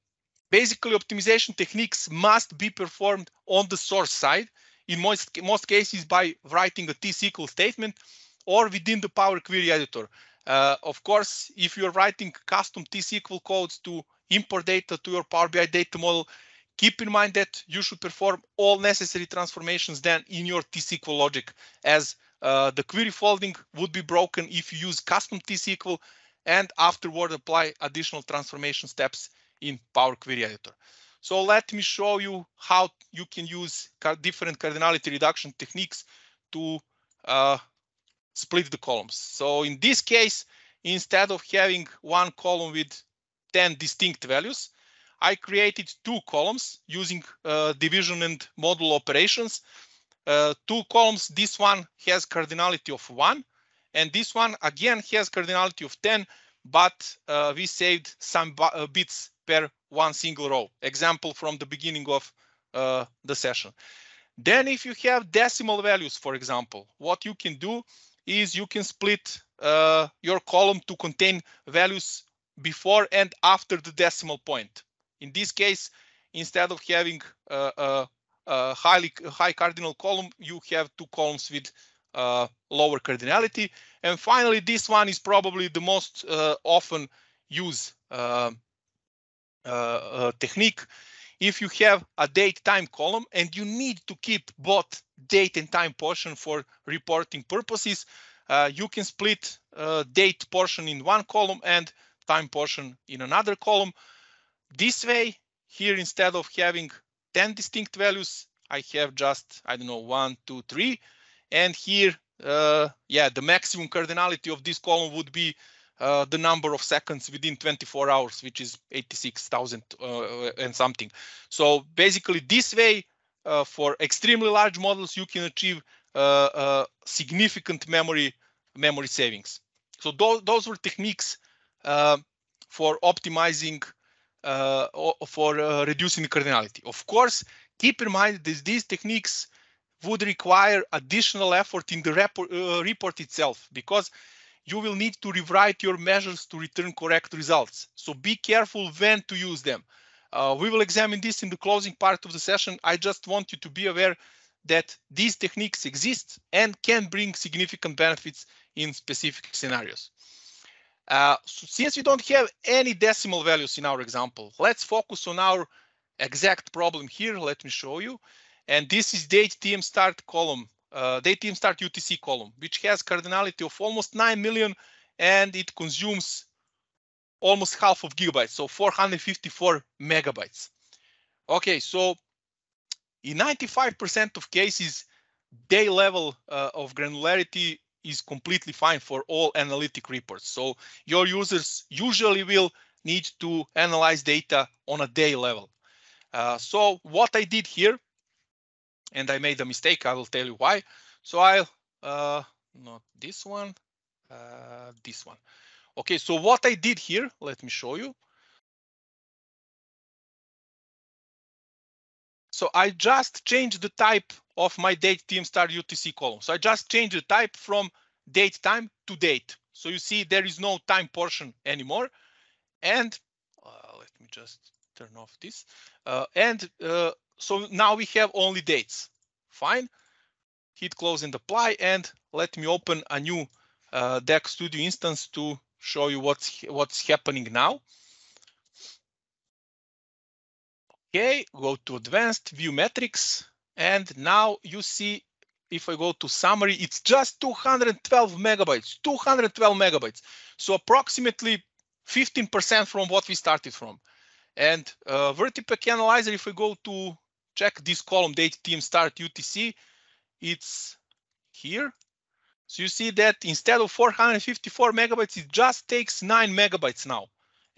Speaker 1: basically, optimization techniques must be performed on the source side, in most, most cases by writing a T-SQL statement or within the Power Query editor. Uh, of course, if you're writing custom T-SQL codes to import data to your Power BI data model, Keep in mind that you should perform all necessary transformations then in your T-SQL logic as uh, the query folding would be broken if you use custom T-SQL and afterward apply additional transformation steps in Power Query Editor. So let me show you how you can use different cardinality reduction techniques to uh, split the columns. So in this case, instead of having one column with 10 distinct values, I created two columns using uh, division and modulo operations. Uh, two columns, this one has cardinality of one, and this one again has cardinality of 10, but uh, we saved some uh, bits per one single row. Example from the beginning of uh, the session. Then if you have decimal values, for example, what you can do is you can split uh, your column to contain values before and after the decimal point. In this case, instead of having a, a, highly high cardinal column, you have two columns with uh, lower cardinality. And finally, this one is probably the most uh, often used uh, uh, uh, technique. If you have a date time column and you need to keep both date and time portion for reporting purposes, uh, you can split date portion in one column and time portion in another column. This way, here instead of having 10 distinct values, I have just, I don't know, one, two, three. And here, uh, yeah, the maximum cardinality of this column would be uh, the number of seconds within 24 hours, which is 86,000 uh, and something. So basically this way, uh, for extremely large models, you can achieve uh, uh, significant memory memory savings. So those, those were techniques for optimizing uh, for uh, reducing cardinality. Of course, keep in mind that these techniques would require additional effort in the report, uh, report itself because you will need to rewrite your measures to return correct results. So be careful when to use them. Uh, we will examine this in the closing part of the session. I just want you to be aware that these techniques exist and can bring significant benefits in specific scenarios. Uh, so since we don't have any decimal values in our example, let's focus on our exact problem here. Let me show you. And this is date TM start column, uh, date TM start UTC column, which has cardinality of almost 9 million and it consumes almost half of gigabytes, so 454 megabytes. Okay, so in 95% of cases, day level uh, of granularity is completely fine for all analytic reports. So your users usually will need to analyze data on a day level. Uh, so what I did here, and I made a mistake, I will tell you why. So I'll, uh, not this one, uh, this one. Okay, so what I did here, let me show you. So I just changed the type of my date TM star UTC column. So I just changed the type from date time to date. So you see there is no time portion anymore. And uh, let me just turn off this. Uh, and uh, so now we have only dates. Fine. Hit close and apply. And let me open a new uh, Studio instance to show you what's what's happening now. Okay, go to advanced view metrics. And now you see if I go to summary, it's just 212 megabytes, 212 megabytes. So approximately 15% from what we started from. And uh, Analyzer, if we go to check this column, date TM start UTC, it's here. So you see that instead of 454 megabytes, it just takes nine megabytes now.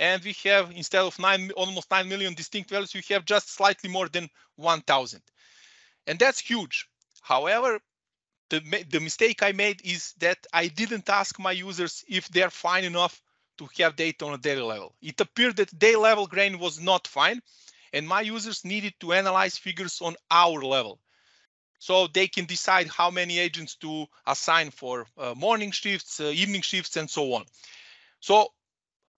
Speaker 1: And we have, instead of nine, almost 9 million distinct values, we have just slightly more than 1000. And that's huge. However, the, the mistake I made is that I didn't ask my users if they're fine enough to have data on a daily level. It appeared that day level grain was not fine, and my users needed to analyze figures on hour level. So they can decide how many agents to assign for uh, morning shifts, uh, evening shifts, and so on. So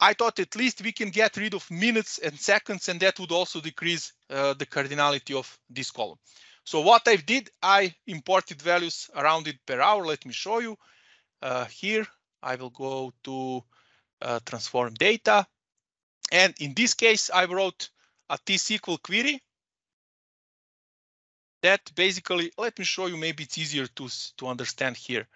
Speaker 1: I thought at least we can get rid of minutes and seconds, and that would also decrease uh, the cardinality of this column. So what I did, I imported values around it per hour. Let me show you. Uh, here, I will go to uh, transform data. And in this case, I wrote a T-SQL query that basically, let me show you, maybe it's easier to, to understand here.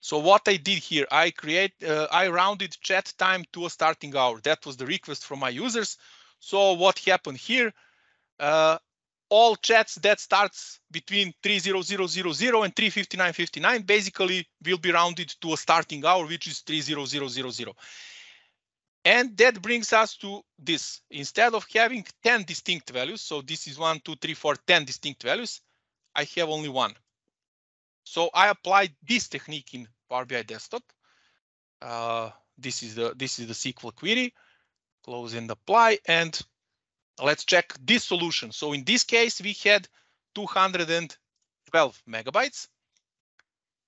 Speaker 1: So what I did here, I create, uh, I rounded chat time to a starting hour. That was the request from my users. So what happened here? Uh, all chats that starts between 30000 and 35959 basically will be rounded to a starting hour, which is 30000. And that brings us to this. Instead of having 10 distinct values, so this is one, two, three, four, 10 distinct values, I have only one. So I applied this technique in Power BI Desktop. Uh, this is the this is the SQL query. Close and apply, and let's check this solution. So in this case, we had 212 megabytes.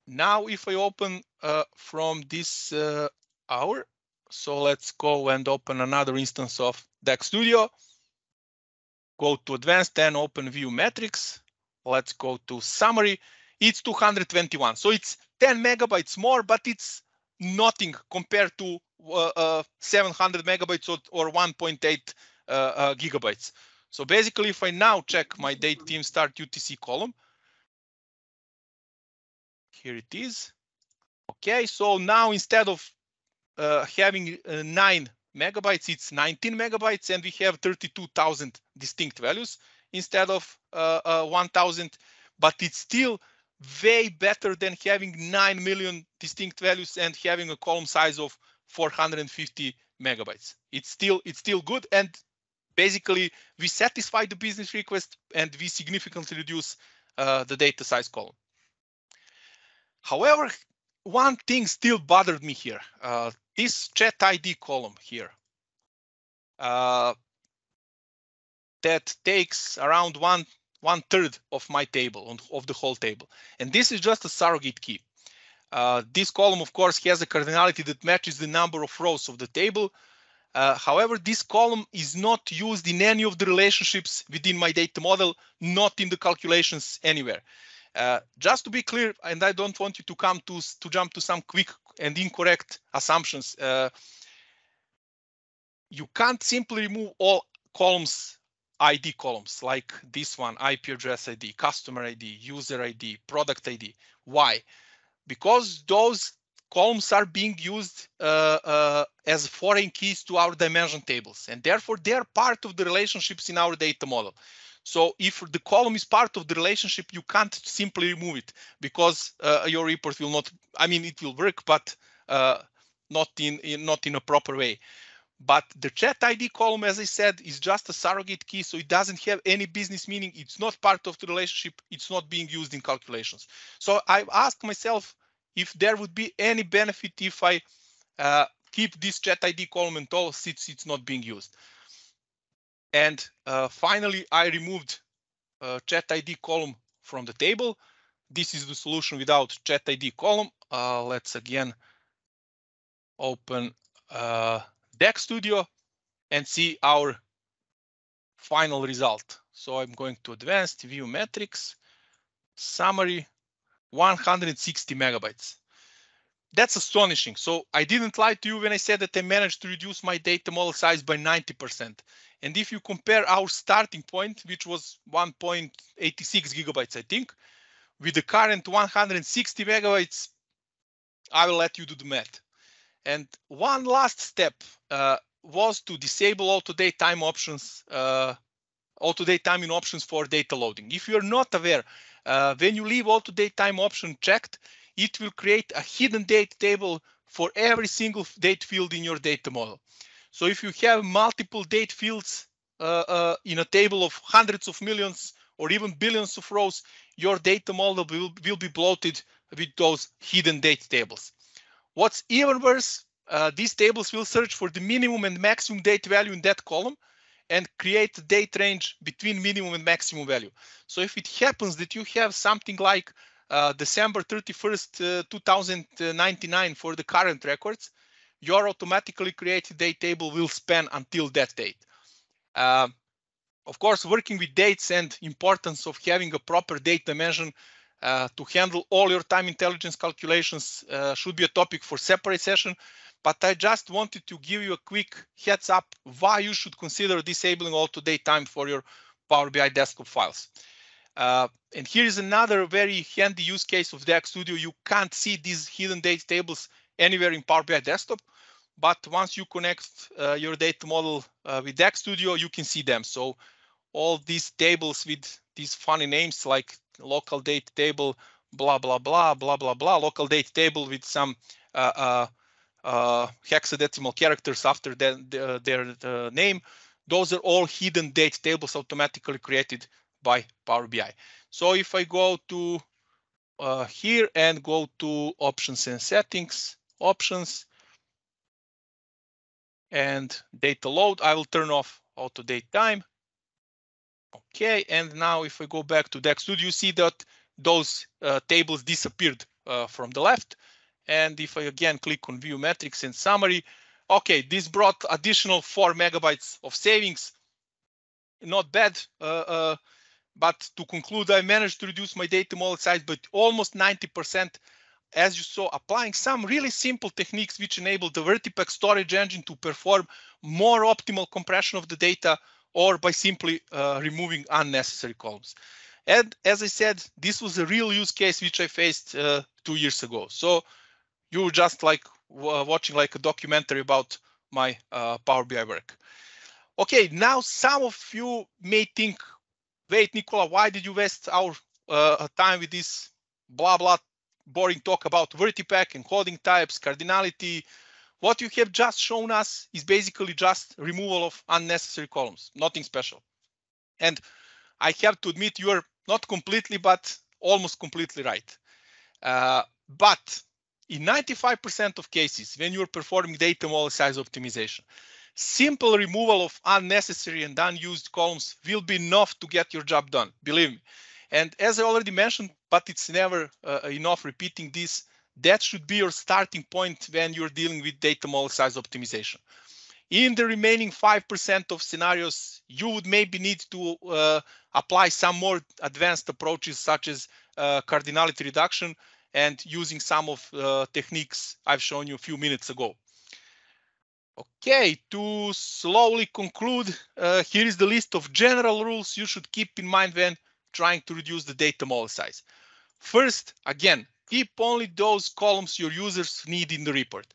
Speaker 1: Now, if I open uh, from this uh, hour, so let's go and open another instance of DAX Studio. Go to advanced and open view metrics. Let's go to summary. It's 221. So it's 10 megabytes more, but it's nothing compared to uh, uh 700 megabytes or, or 1.8 uh, uh, gigabytes. So basically, if I now check my date TM start UTC column, here it is. Okay, so now instead of uh, having uh, nine megabytes, it's 19 megabytes, and we have 32,000 distinct values instead of uh, uh 1,000. But it's still way better than having 9 million distinct values and having a column size of 450 megabytes. It's still it's still good, and basically we satisfy the business request and we significantly reduce uh, the data size column. However, one thing still bothered me here. Uh, this chat ID column here uh, that takes around one one third of my table of the whole table, and this is just a surrogate key. Uh, this column, of course, has a cardinality that matches the number of rows of the table, uh, however, this column is not used in any of the relationships within my data model, not in the calculations anywhere. Uh, just to be clear, and I don't want you to come to, to jump to some quick and incorrect assumptions. Uh, you can't simply remove all columns ID columns like this one, IP address ID, customer ID, user ID, product ID. Why? Because those columns are being used uh, uh, as foreign keys to our dimension tables, and therefore they're part of the relationships in our data model. So if the column is part of the relationship, you can't simply remove it because uh, your report will not, I mean, it will work, but uh, not in, in, not in a proper way. But the chat ID column, as I said, is just a surrogate key, so it doesn't have any business meaning. It's not part of the relationship. It's not being used in calculations. So I asked myself, if there would be any benefit if I uh, keep this chat ID column and all since it's not being used. And uh, finally, I removed uh, chat ID column from the table. This is the solution without chat ID column. Uh, let's again open uh, DAX Studio and see our final result. So I'm going to advanced view metrics, summary, 160 megabytes. that's astonishing. So I didn't lie to you when I said that I managed to reduce my data model size by 90%. And if you compare our starting point, which was 1.86 gigabytes, I think, with the current 160 megabytes, I will let you do the math. And one last step uh, was to disable auto date time options, uh, auto date timing options for data loading. If you're not aware, uh, when you leave auto date time option checked, it will create a hidden date table for every single date field in your data model. So if you have multiple date fields uh, uh, in a table of hundreds of millions or even billions of rows, your data model will, will be bloated with those hidden date tables. What's even worse, uh, these tables will search for the minimum and maximum date value in that column and create a date range between minimum and maximum value. So if it happens that you have something like uh, December 31st, uh, 2099 for the current records, your automatically created date table will span until that date. Uh, of course, working with dates and importance of having a proper date dimension uh, to handle all your time intelligence calculations uh, should be a topic for separate session. But I just wanted to give you a quick heads up why you should consider disabling auto date time for your Power BI desktop files. Uh, and here is another very handy use case of DAX Studio. You can't see these hidden date tables anywhere in Power BI Desktop, but once you connect uh, your data model uh, with DAX Studio, you can see them. So all these tables with these funny names like local date table, blah, blah, blah, blah, blah, blah, local date table with some uh, uh, uh, hexadecimal characters after the, their name. Those are all hidden date tables automatically created by Power BI. So if I go to uh, here and go to options and settings, options, and data load, I will turn off auto date time. Okay, and now if I go back to DAX Studio, you see that those uh, tables disappeared uh, from the left. And if I again click on view metrics and summary, okay, this brought additional four megabytes of savings. Not bad. Uh, uh but to conclude, I managed to reduce my data model size by almost 90%, as you saw, applying some really simple techniques which enable the VertiPaq storage engine to perform more optimal compression of the data or by simply uh, removing unnecessary columns. And as I said, this was a real use case which I faced uh, two years ago. So you were just like watching like a documentary about my uh, Power BI work. Okay, now some of you may think wait, Nikola, why did you waste our uh, time with this blah, blah, boring talk about VertiPaq encoding types, cardinality? What you have just shown us is basically just removal of unnecessary columns, nothing special. And I have to admit you are not completely, but almost completely right. Uh, but in 95% of cases, when you're performing data model size optimization, simple removal of unnecessary and unused columns will be enough to get your job done, believe me. And as I already mentioned, but it's never uh, enough repeating this, that should be your starting point when you're dealing with data model size optimization. In the remaining 5% of scenarios, you would maybe need to uh, apply some more advanced approaches such as uh, cardinality reduction and using some of uh, techniques I've shown you a few minutes ago. Okay, to slowly conclude, uh, here is the list of general rules you should keep in mind when trying to reduce the data model size. First, again, keep only those columns your users need in the report.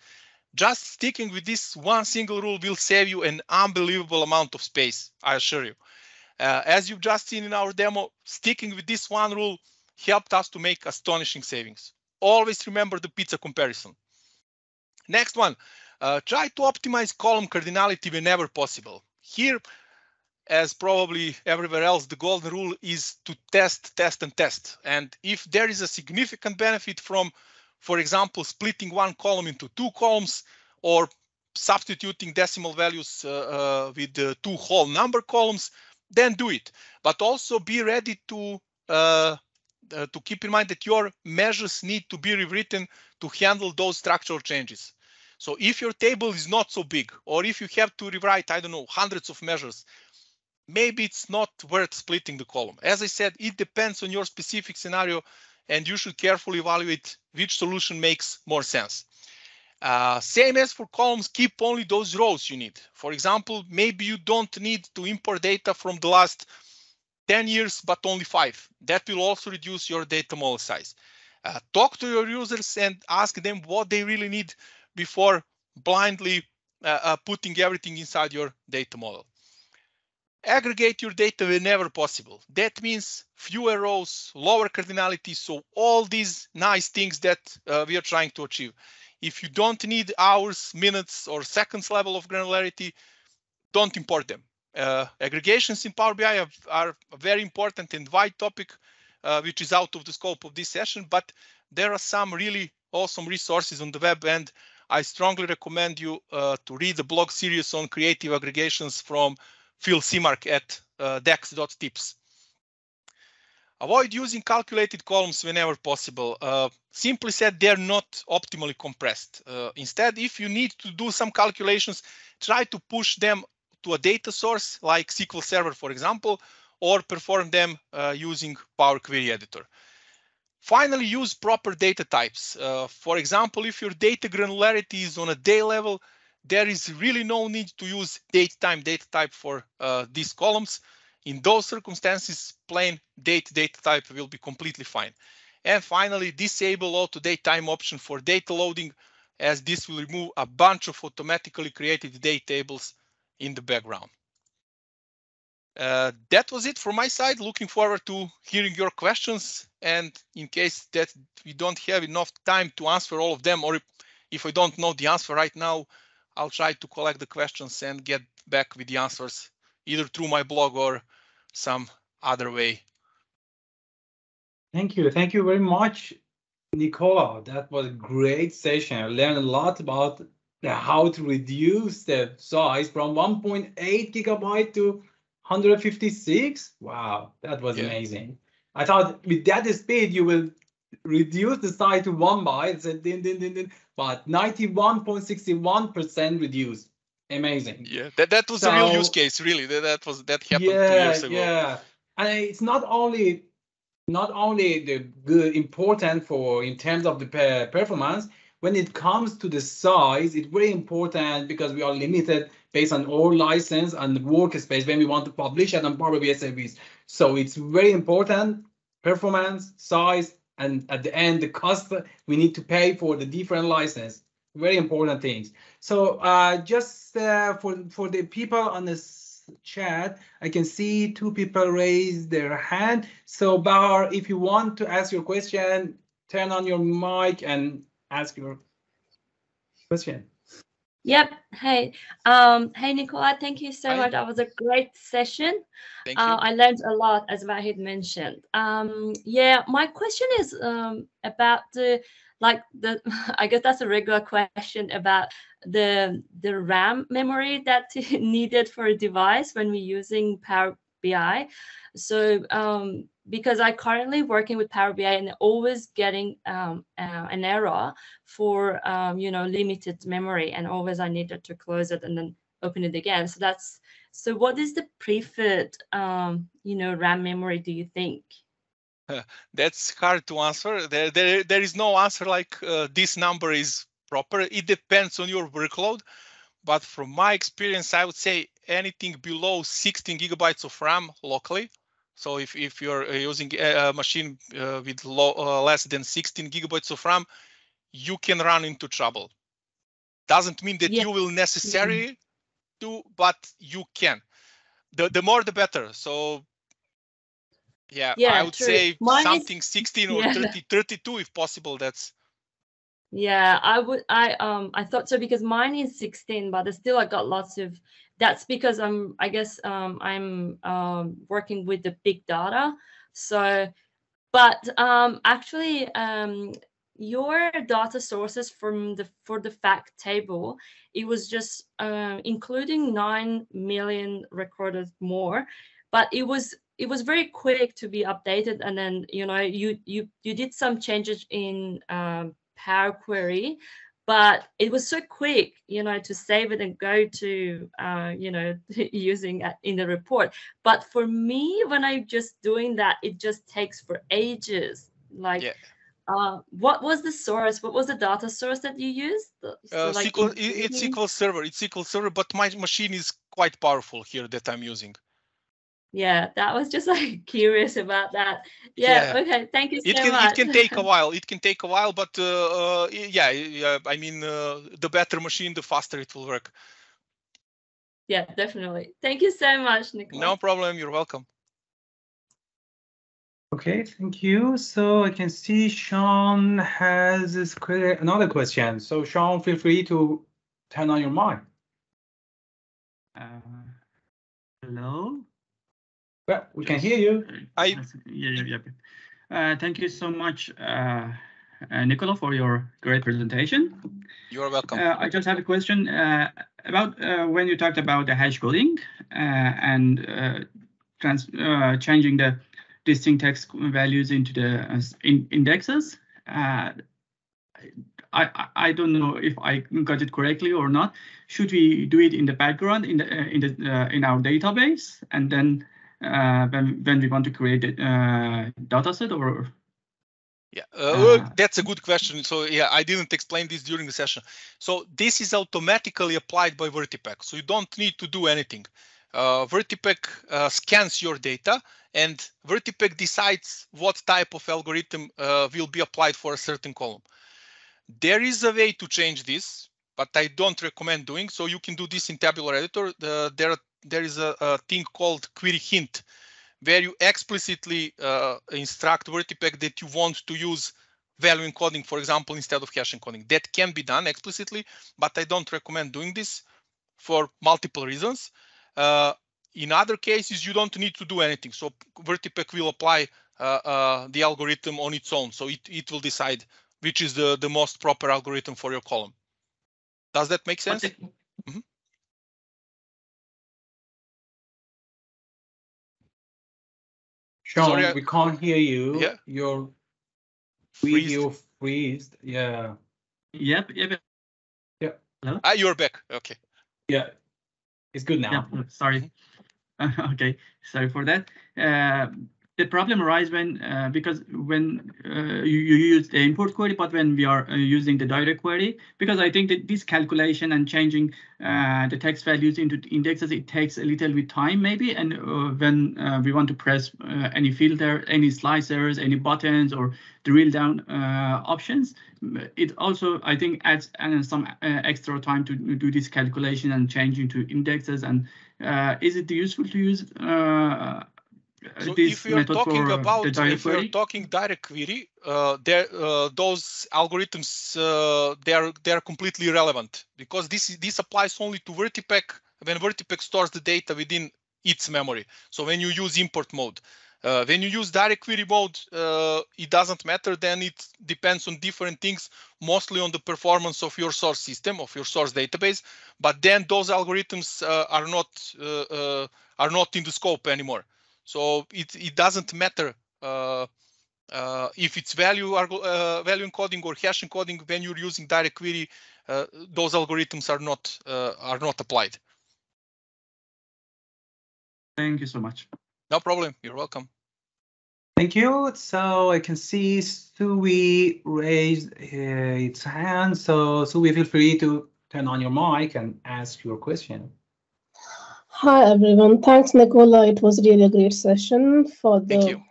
Speaker 1: Just sticking with this one single rule will save you an unbelievable amount of space, I assure you. Uh, as you've just seen in our demo, sticking with this one rule helped us to make astonishing savings. Always remember the pizza comparison. Next one, uh, try to optimize column cardinality whenever possible. Here, as probably everywhere else, the golden rule is to test, test, and test. And if there is a significant benefit from, for example, splitting one column into two columns or substituting decimal values uh, uh, with the two whole number columns, then do it. But also be ready to uh, uh, to keep in mind that your measures need to be rewritten to handle those structural changes. So if your table is not so big, or if you have to rewrite, I don't know, hundreds of measures, maybe it's not worth splitting the column. As I said, it depends on your specific scenario and you should carefully evaluate which solution makes more sense. Uh, same as for columns, keep only those rows you need. For example, maybe you don't need to import data from the last 10 years, but only five. That will also reduce your data model size. Uh, talk to your users and ask them what they really need before blindly uh, uh, putting everything inside your data model. Aggregate your data whenever possible. That means fewer rows, lower cardinality. So all these nice things that uh, we are trying to achieve. If you don't need hours, minutes, or seconds level of granularity, don't import them. Uh, aggregations in Power BI are, are, a very important and wide topic, uh, which is out of the scope of this session, but there are some really awesome resources on the web, and I strongly recommend you uh, to read the blog series on creative aggregations from Phil Seamark at uh, dax.tips. Avoid using calculated columns whenever possible. Uh, simply said, they're not optimally compressed. Uh, instead, if you need to do some calculations, try to push them to a data source like SQL Server, for example, or perform them uh, using Power Query Editor. Finally, use proper data types. Uh, for example, if your data granularity is on a day level, there is really no need to use date time data type for uh, these columns. In those circumstances, plain date data type will be completely fine. And finally, disable auto date time option for data loading, as this will remove a bunch of automatically created date tables in the background. Uh, that was it from my side. Looking forward to hearing your questions. And in case that we don't have enough time to answer all of them, or if I don't know the answer right now, I'll try to collect the questions and get back with the answers either through my blog or some other way.
Speaker 2: Thank you. Thank you very much, Nikola. That was a great session. I learned a lot about how to reduce the size from 1.8 gigabyte to 156. Wow, that was yeah. amazing. I thought with that speed you will reduce the size to one byte, din, din, din, din, but 91.61% reduced. Amazing.
Speaker 1: Yeah, that, that was so, a real use case, really. That, that was that happened
Speaker 2: yeah,
Speaker 1: two years ago.
Speaker 2: Yeah, and it's not only not only the good important for in terms of the performance. When it comes to the size, it's very important because we are limited based on our license and workspace when we want to publish it on Power BI service. So it's very important performance, size, and at the end the cost we need to pay for the different license. Very important things. So uh, just uh, for for the people on this chat i can see two people raise their hand. So bar if you want to ask your question turn on your mic and ask your question
Speaker 3: Yep. Hey, um, hey Nikola, thank you so Hi. much. That was a great session. Thank uh, you. I learned a lot, as Vahid mentioned. Um, yeah, my question is um, about the like the. I guess that's a regular question about the the RAM memory that needed for a device when we're using Power BI. So um, because I currently working with Power BI and always getting um, uh, an error for um, you know limited memory, and always I needed to close it and then open it again. So that's so. What is the preferred um, you know RAM memory? Do you think?
Speaker 1: That's hard to answer. There, there, there is no answer like uh, this number is proper. It depends on your workload. But from my experience, I would say anything below 16 gigabytes of RAM locally so if, if you're uh, using a machine uh, with low, uh, less than 16 gigabytes of RAM, you can run into trouble. Doesn't mean that yeah. you will necessarily mm do, but you can. The the more the better. So yeah, yeah I would true. say Mine something is, 16 or yeah. 30, 32 if possible. That's
Speaker 3: yeah, I would I um I thought so because mine is 16, but still I got lots of that's because I'm I guess um, I'm um, working with the big data. So, but um, actually, um, your data sources from the for the fact table, it was just uh, including nine million recorded more, but it was it was very quick to be updated, and then you know you you you did some changes in um, Power Query but it was so quick you know to save it and go to uh, you know using in the report but for me when i'm just doing that it just takes for ages like yeah. Uh, what was the source? What was the data source that you used? So
Speaker 1: Uh,
Speaker 3: like
Speaker 1: SQL, it's SQL Server. It's SQL Server, but my machine is quite powerful here that I'm using.
Speaker 3: Yeah, that was just like curious about that. Yeah, okay, thank you so
Speaker 1: It can
Speaker 3: much.
Speaker 1: it can take a while. It can take a while, but uh, uh, yeah, yeah, I mean, uh, the better machine, the faster it will work.
Speaker 3: yeah, definitely. Thank you so much, Nikola.
Speaker 1: No problem. You're welcome.
Speaker 2: Okay, thank you. So I can see Sean has this another question. So Sean, feel free to turn on your mic.
Speaker 4: Uh, hello.
Speaker 2: Well, we can hear you.
Speaker 1: I-
Speaker 4: Yeah, yeah, yeah. Uh, thank you so much, uh, uh, Nikola, for your great presentation.
Speaker 1: You're welcome.
Speaker 4: Uh, I just have a question uh, about uh, when you talked about the hash coding uh, and uh, trans uh, changing the distinct text values into the uh, in indexes. Uh, I, I I don't know if I got it correctly or not. Should we do it in the background in the uh, in the uh, in our database and then uh, when when we want to create a uh, data set or
Speaker 1: Yeah, uh,
Speaker 4: Uh,
Speaker 1: that's a good question. So yeah, I didn't explain this during the session. So this is automatically applied by VertiPaq. So you don't need to do anything. Uh, VertiPaq uh, scans your data and VertiPaq decides what type of algorithm uh, will be applied for a certain column. There is a way to change this, but I don't recommend doing. So you can do this in Tabular Editor. Uh, there, there is a, a thing called query hint where you explicitly uh, instruct VertiPaq that you want to use value encoding, for example, instead of hash encoding. That can be done explicitly, but I don't recommend doing this for multiple reasons. Uh, in other cases, you don't need to do anything. So VertiPaq will apply uh, uh, the algorithm on its own. So it, it will decide which is the, the most proper algorithm for your column. Does that make sense?
Speaker 2: Sean,
Speaker 1: Sorry, I-
Speaker 2: we can't hear you.
Speaker 1: Yeah.
Speaker 2: Your
Speaker 1: Freezed.
Speaker 2: video freezed. Yeah.
Speaker 4: Yep, yep.
Speaker 1: Ah, you're back. Okay.
Speaker 2: Yeah. It's good now.
Speaker 4: Yeah, sorry. Okay, sorry for that. Uh, The problem arises when, uh, because when uh, you you use the import query, but when we are uh, using the direct query, because I think that this calculation and changing uh, the text values into indexes, it takes a little bit time maybe. And uh, when uh, we want to press any filter, any slicers, any buttons or drill down options, it also, I think, adds some extra time to do this calculation and changing to indexes. And is it useful to use
Speaker 1: So if you're talking about if you're talking direct query, uh, there uh, those algorithms uh, they are they are completely irrelevant because this this applies only to VertiPaq when VertiPaq stores the data within its memory. So when you use import mode, uh, when you use direct query mode, uh, it doesn't matter. Then it depends on different things, mostly on the performance of your source system, of your source database. But then those algorithms uh, are not are not in the scope anymore. So it, it doesn't matter uh, uh, if it's value uh, value encoding or hash encoding when you're using direct query. Uh, those algorithms are not uh, are not applied.
Speaker 4: Thank you so much.
Speaker 1: No problem. You're welcome.
Speaker 2: Thank you. So I can see Sui raised uh, its hand. So Sui, feel free to turn on your mic and ask your question.
Speaker 5: Hi everyone, thanks Nikola. It was really a great session for the.
Speaker 1: Thank you.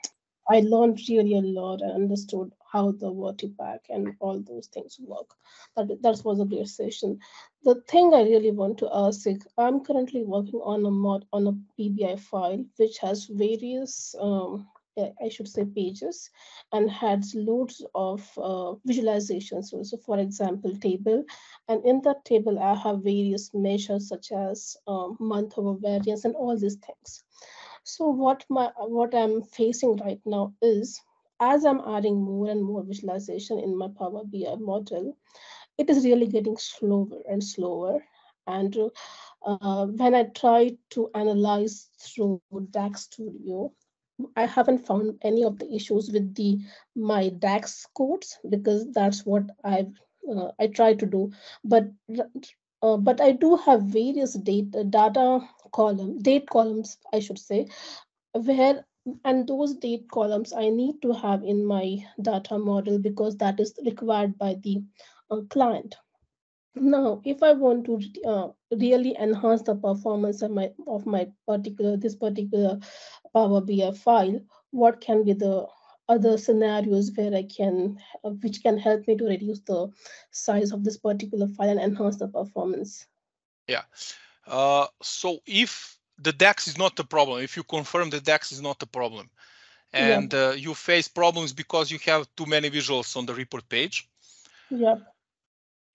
Speaker 5: I learned really a lot. I understood how the VertiPaq and all those things work. That that was a great session. The thing I really want to ask is, I'm currently working on a mod on a PBI file which has various, um, I should say, pages, and has loads of uh, visualizations. So, so, for example, table, and in that table I have various measures such as um, month over variance and all these things. So what my what I'm facing right now is as I'm adding more and more visualization in my Power BI model, it is really getting slower and slower. And uh, when I try to analyze through DAX Studio, I haven't found any of the issues with the my DAX codes because that's what I've uh, I try to do. But uh, but I do have various data data column date columns I should say where and those date columns I need to have in my data model because that is required by the uh, client. Now, if I want to uh, really enhance the performance of my of my particular this particular Power BI file, what can be the other scenarios where I can, uh, which can help me to reduce the size of this particular file and enhance the performance?
Speaker 1: Yeah. Uh, so if the DAX is not the problem, if you confirm the DAX is not the problem, and yeah. uh, you face problems because you have too many visuals on the report page,
Speaker 5: yeah.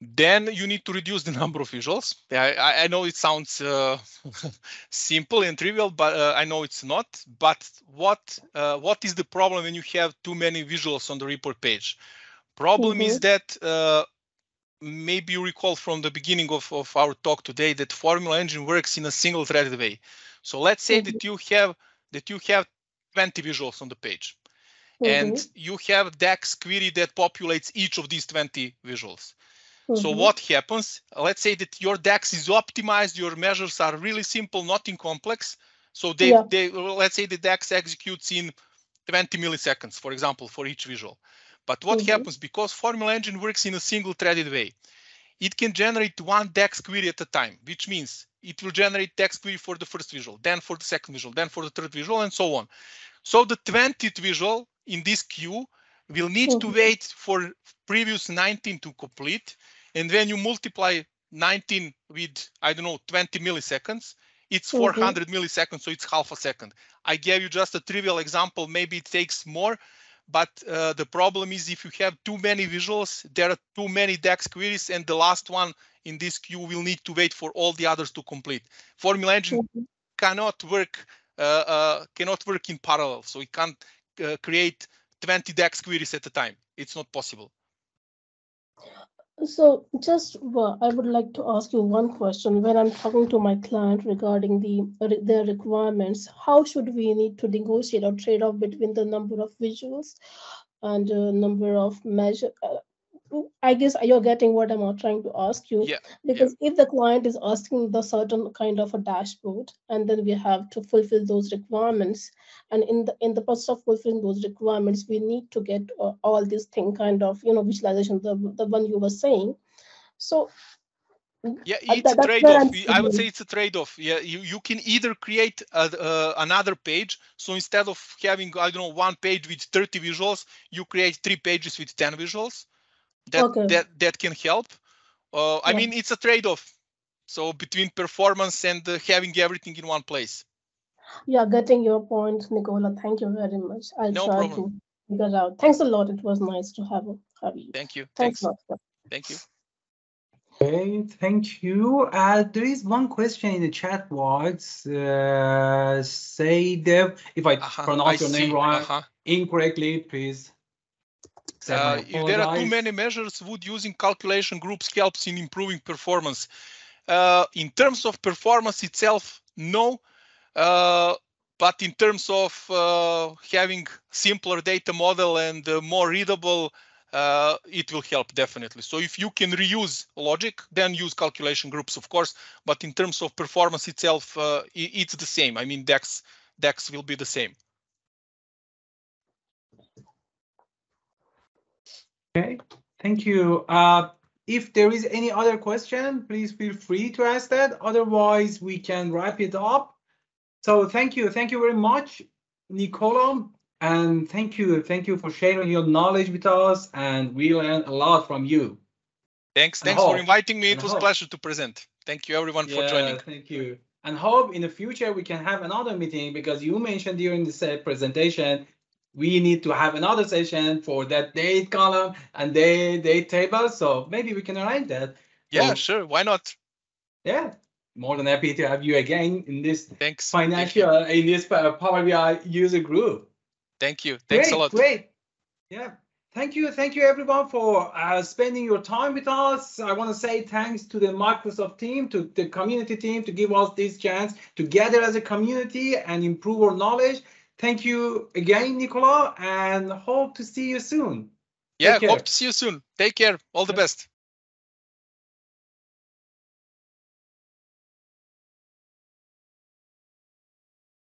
Speaker 1: Then you need to reduce the number of visuals. I, I know it sounds uh, simple and trivial, but uh, I know it's not. But what uh, what is the problem when you have too many visuals on the report page? Problem mm -hmm. is that uh, maybe you recall from the beginning of, of our talk today that Formula Engine works in a single threaded way. So let's say mm -hmm. that you have that you have 20 visuals on the page. Mm -hmm. And you have DAX query that populates each of these 20 visuals. Mm -hmm. So mm-hmm. what happens? Let's say that your DAX is optimized, your measures are really simple, nothing complex. So they, yeah. they let's say the DAX executes in 20 milliseconds, for example, for each visual. But what mm -hmm. happens because Formula Engine works in a single threaded way? It can generate one DAX query at a time, which means it will generate DAX query for the first visual, then for the second visual, then for the third visual, and so on. So the 20th visual in this queue will need mm -hmm. to mm-hmm. wait for previous 19 to complete and when you multiply 19 with, I don't know, 20 milliseconds, it's 400 mm -hmm. milliseconds, so it's half a second. I gave you just a trivial example. Maybe it takes more, but uh, the problem is if you have too many visuals, there are too many DAX queries, and the last one in this queue will need to wait for all the others to complete. Formula Engine mm -hmm. cannot work uh, uh, cannot work in parallel, so it can't uh, create 20 DAX queries at a time. It's not possible.
Speaker 5: So just well, I would like to ask you one question. When I'm talking to my client regarding the their requirements, how should we need to negotiate or trade off between the number of visuals and uh, number of measure uh, I guess you're getting what I'm trying to ask you.
Speaker 1: Yeah.
Speaker 5: Because
Speaker 1: yeah.
Speaker 5: if the client is asking the certain kind of a dashboard, and then we have to fulfill those requirements, and in the in the process of fulfilling those requirements, we need to get uh, all these thing kind of you know visualization, the the one you were saying. So.
Speaker 1: Yeah, uh, it's that, a trade-off. I would say it's a trade-off. Yeah, you, you can either create a, uh, another page. So instead of having I don't know one page with 30 visuals, you create three pages with 10 visuals that okay. that that can help. Uh, I mean, it's a trade-off. So between performance and uh, having everything in one place.
Speaker 5: Yeah, getting your point, Nikola. Thank you very much. I'll
Speaker 1: no
Speaker 5: try
Speaker 1: problem.
Speaker 5: to figure out. Thanks a lot. It was nice to have, have you.
Speaker 1: Thank you.
Speaker 5: Thanks,
Speaker 1: Thanks. a lot. Thank you.
Speaker 2: Okay, thank you. Uh, there is one question in the chat box. Uh, say Dev, if I uh -huh, pronounce I your see. name right, -huh. incorrectly, please
Speaker 1: uh, if there are too many measures, would using calculation groups helps in improving performance? Uh, in terms of performance itself, no. Uh, but in terms of uh, having simpler data model and uh, more readable, uh, it will help definitely. So if you can reuse logic, then use calculation groups, of course. But in terms of performance itself, it's the same. I mean, DAX, DAX will be the same.
Speaker 2: Okay, thank you. Uh, if there is any other question, please feel free to ask that. Otherwise, we can wrap it up. So thank you. Thank you very much, Nikola. And thank you. Thank you for sharing your knowledge with us. And we learned a lot from you.
Speaker 1: Thanks. Thanks for inviting me. It was a pleasure to present. Thank you, everyone, yeah, for joining.
Speaker 2: Thank you. And hope in the future we can have another meeting because you mentioned during this presentation we need to have another session for that date column and date date table. So maybe we can arrange that.
Speaker 1: Yeah, sure. Why not?
Speaker 2: Yeah, more than happy to have you again in this
Speaker 1: Thanks.
Speaker 2: financial Thank in this Power BI user group.
Speaker 1: Thank you. Thanks
Speaker 2: great,
Speaker 1: a lot.
Speaker 2: Great. Yeah. Thank you. Thank you, everyone, for uh, spending your time with us. I want to say thanks to the Microsoft team, to the community team, to give us this chance to gather as a community and improve our knowledge. Thank you again, Nikola, and hope to see you soon.
Speaker 1: Yeah, hope to see you soon. Take care. All the best.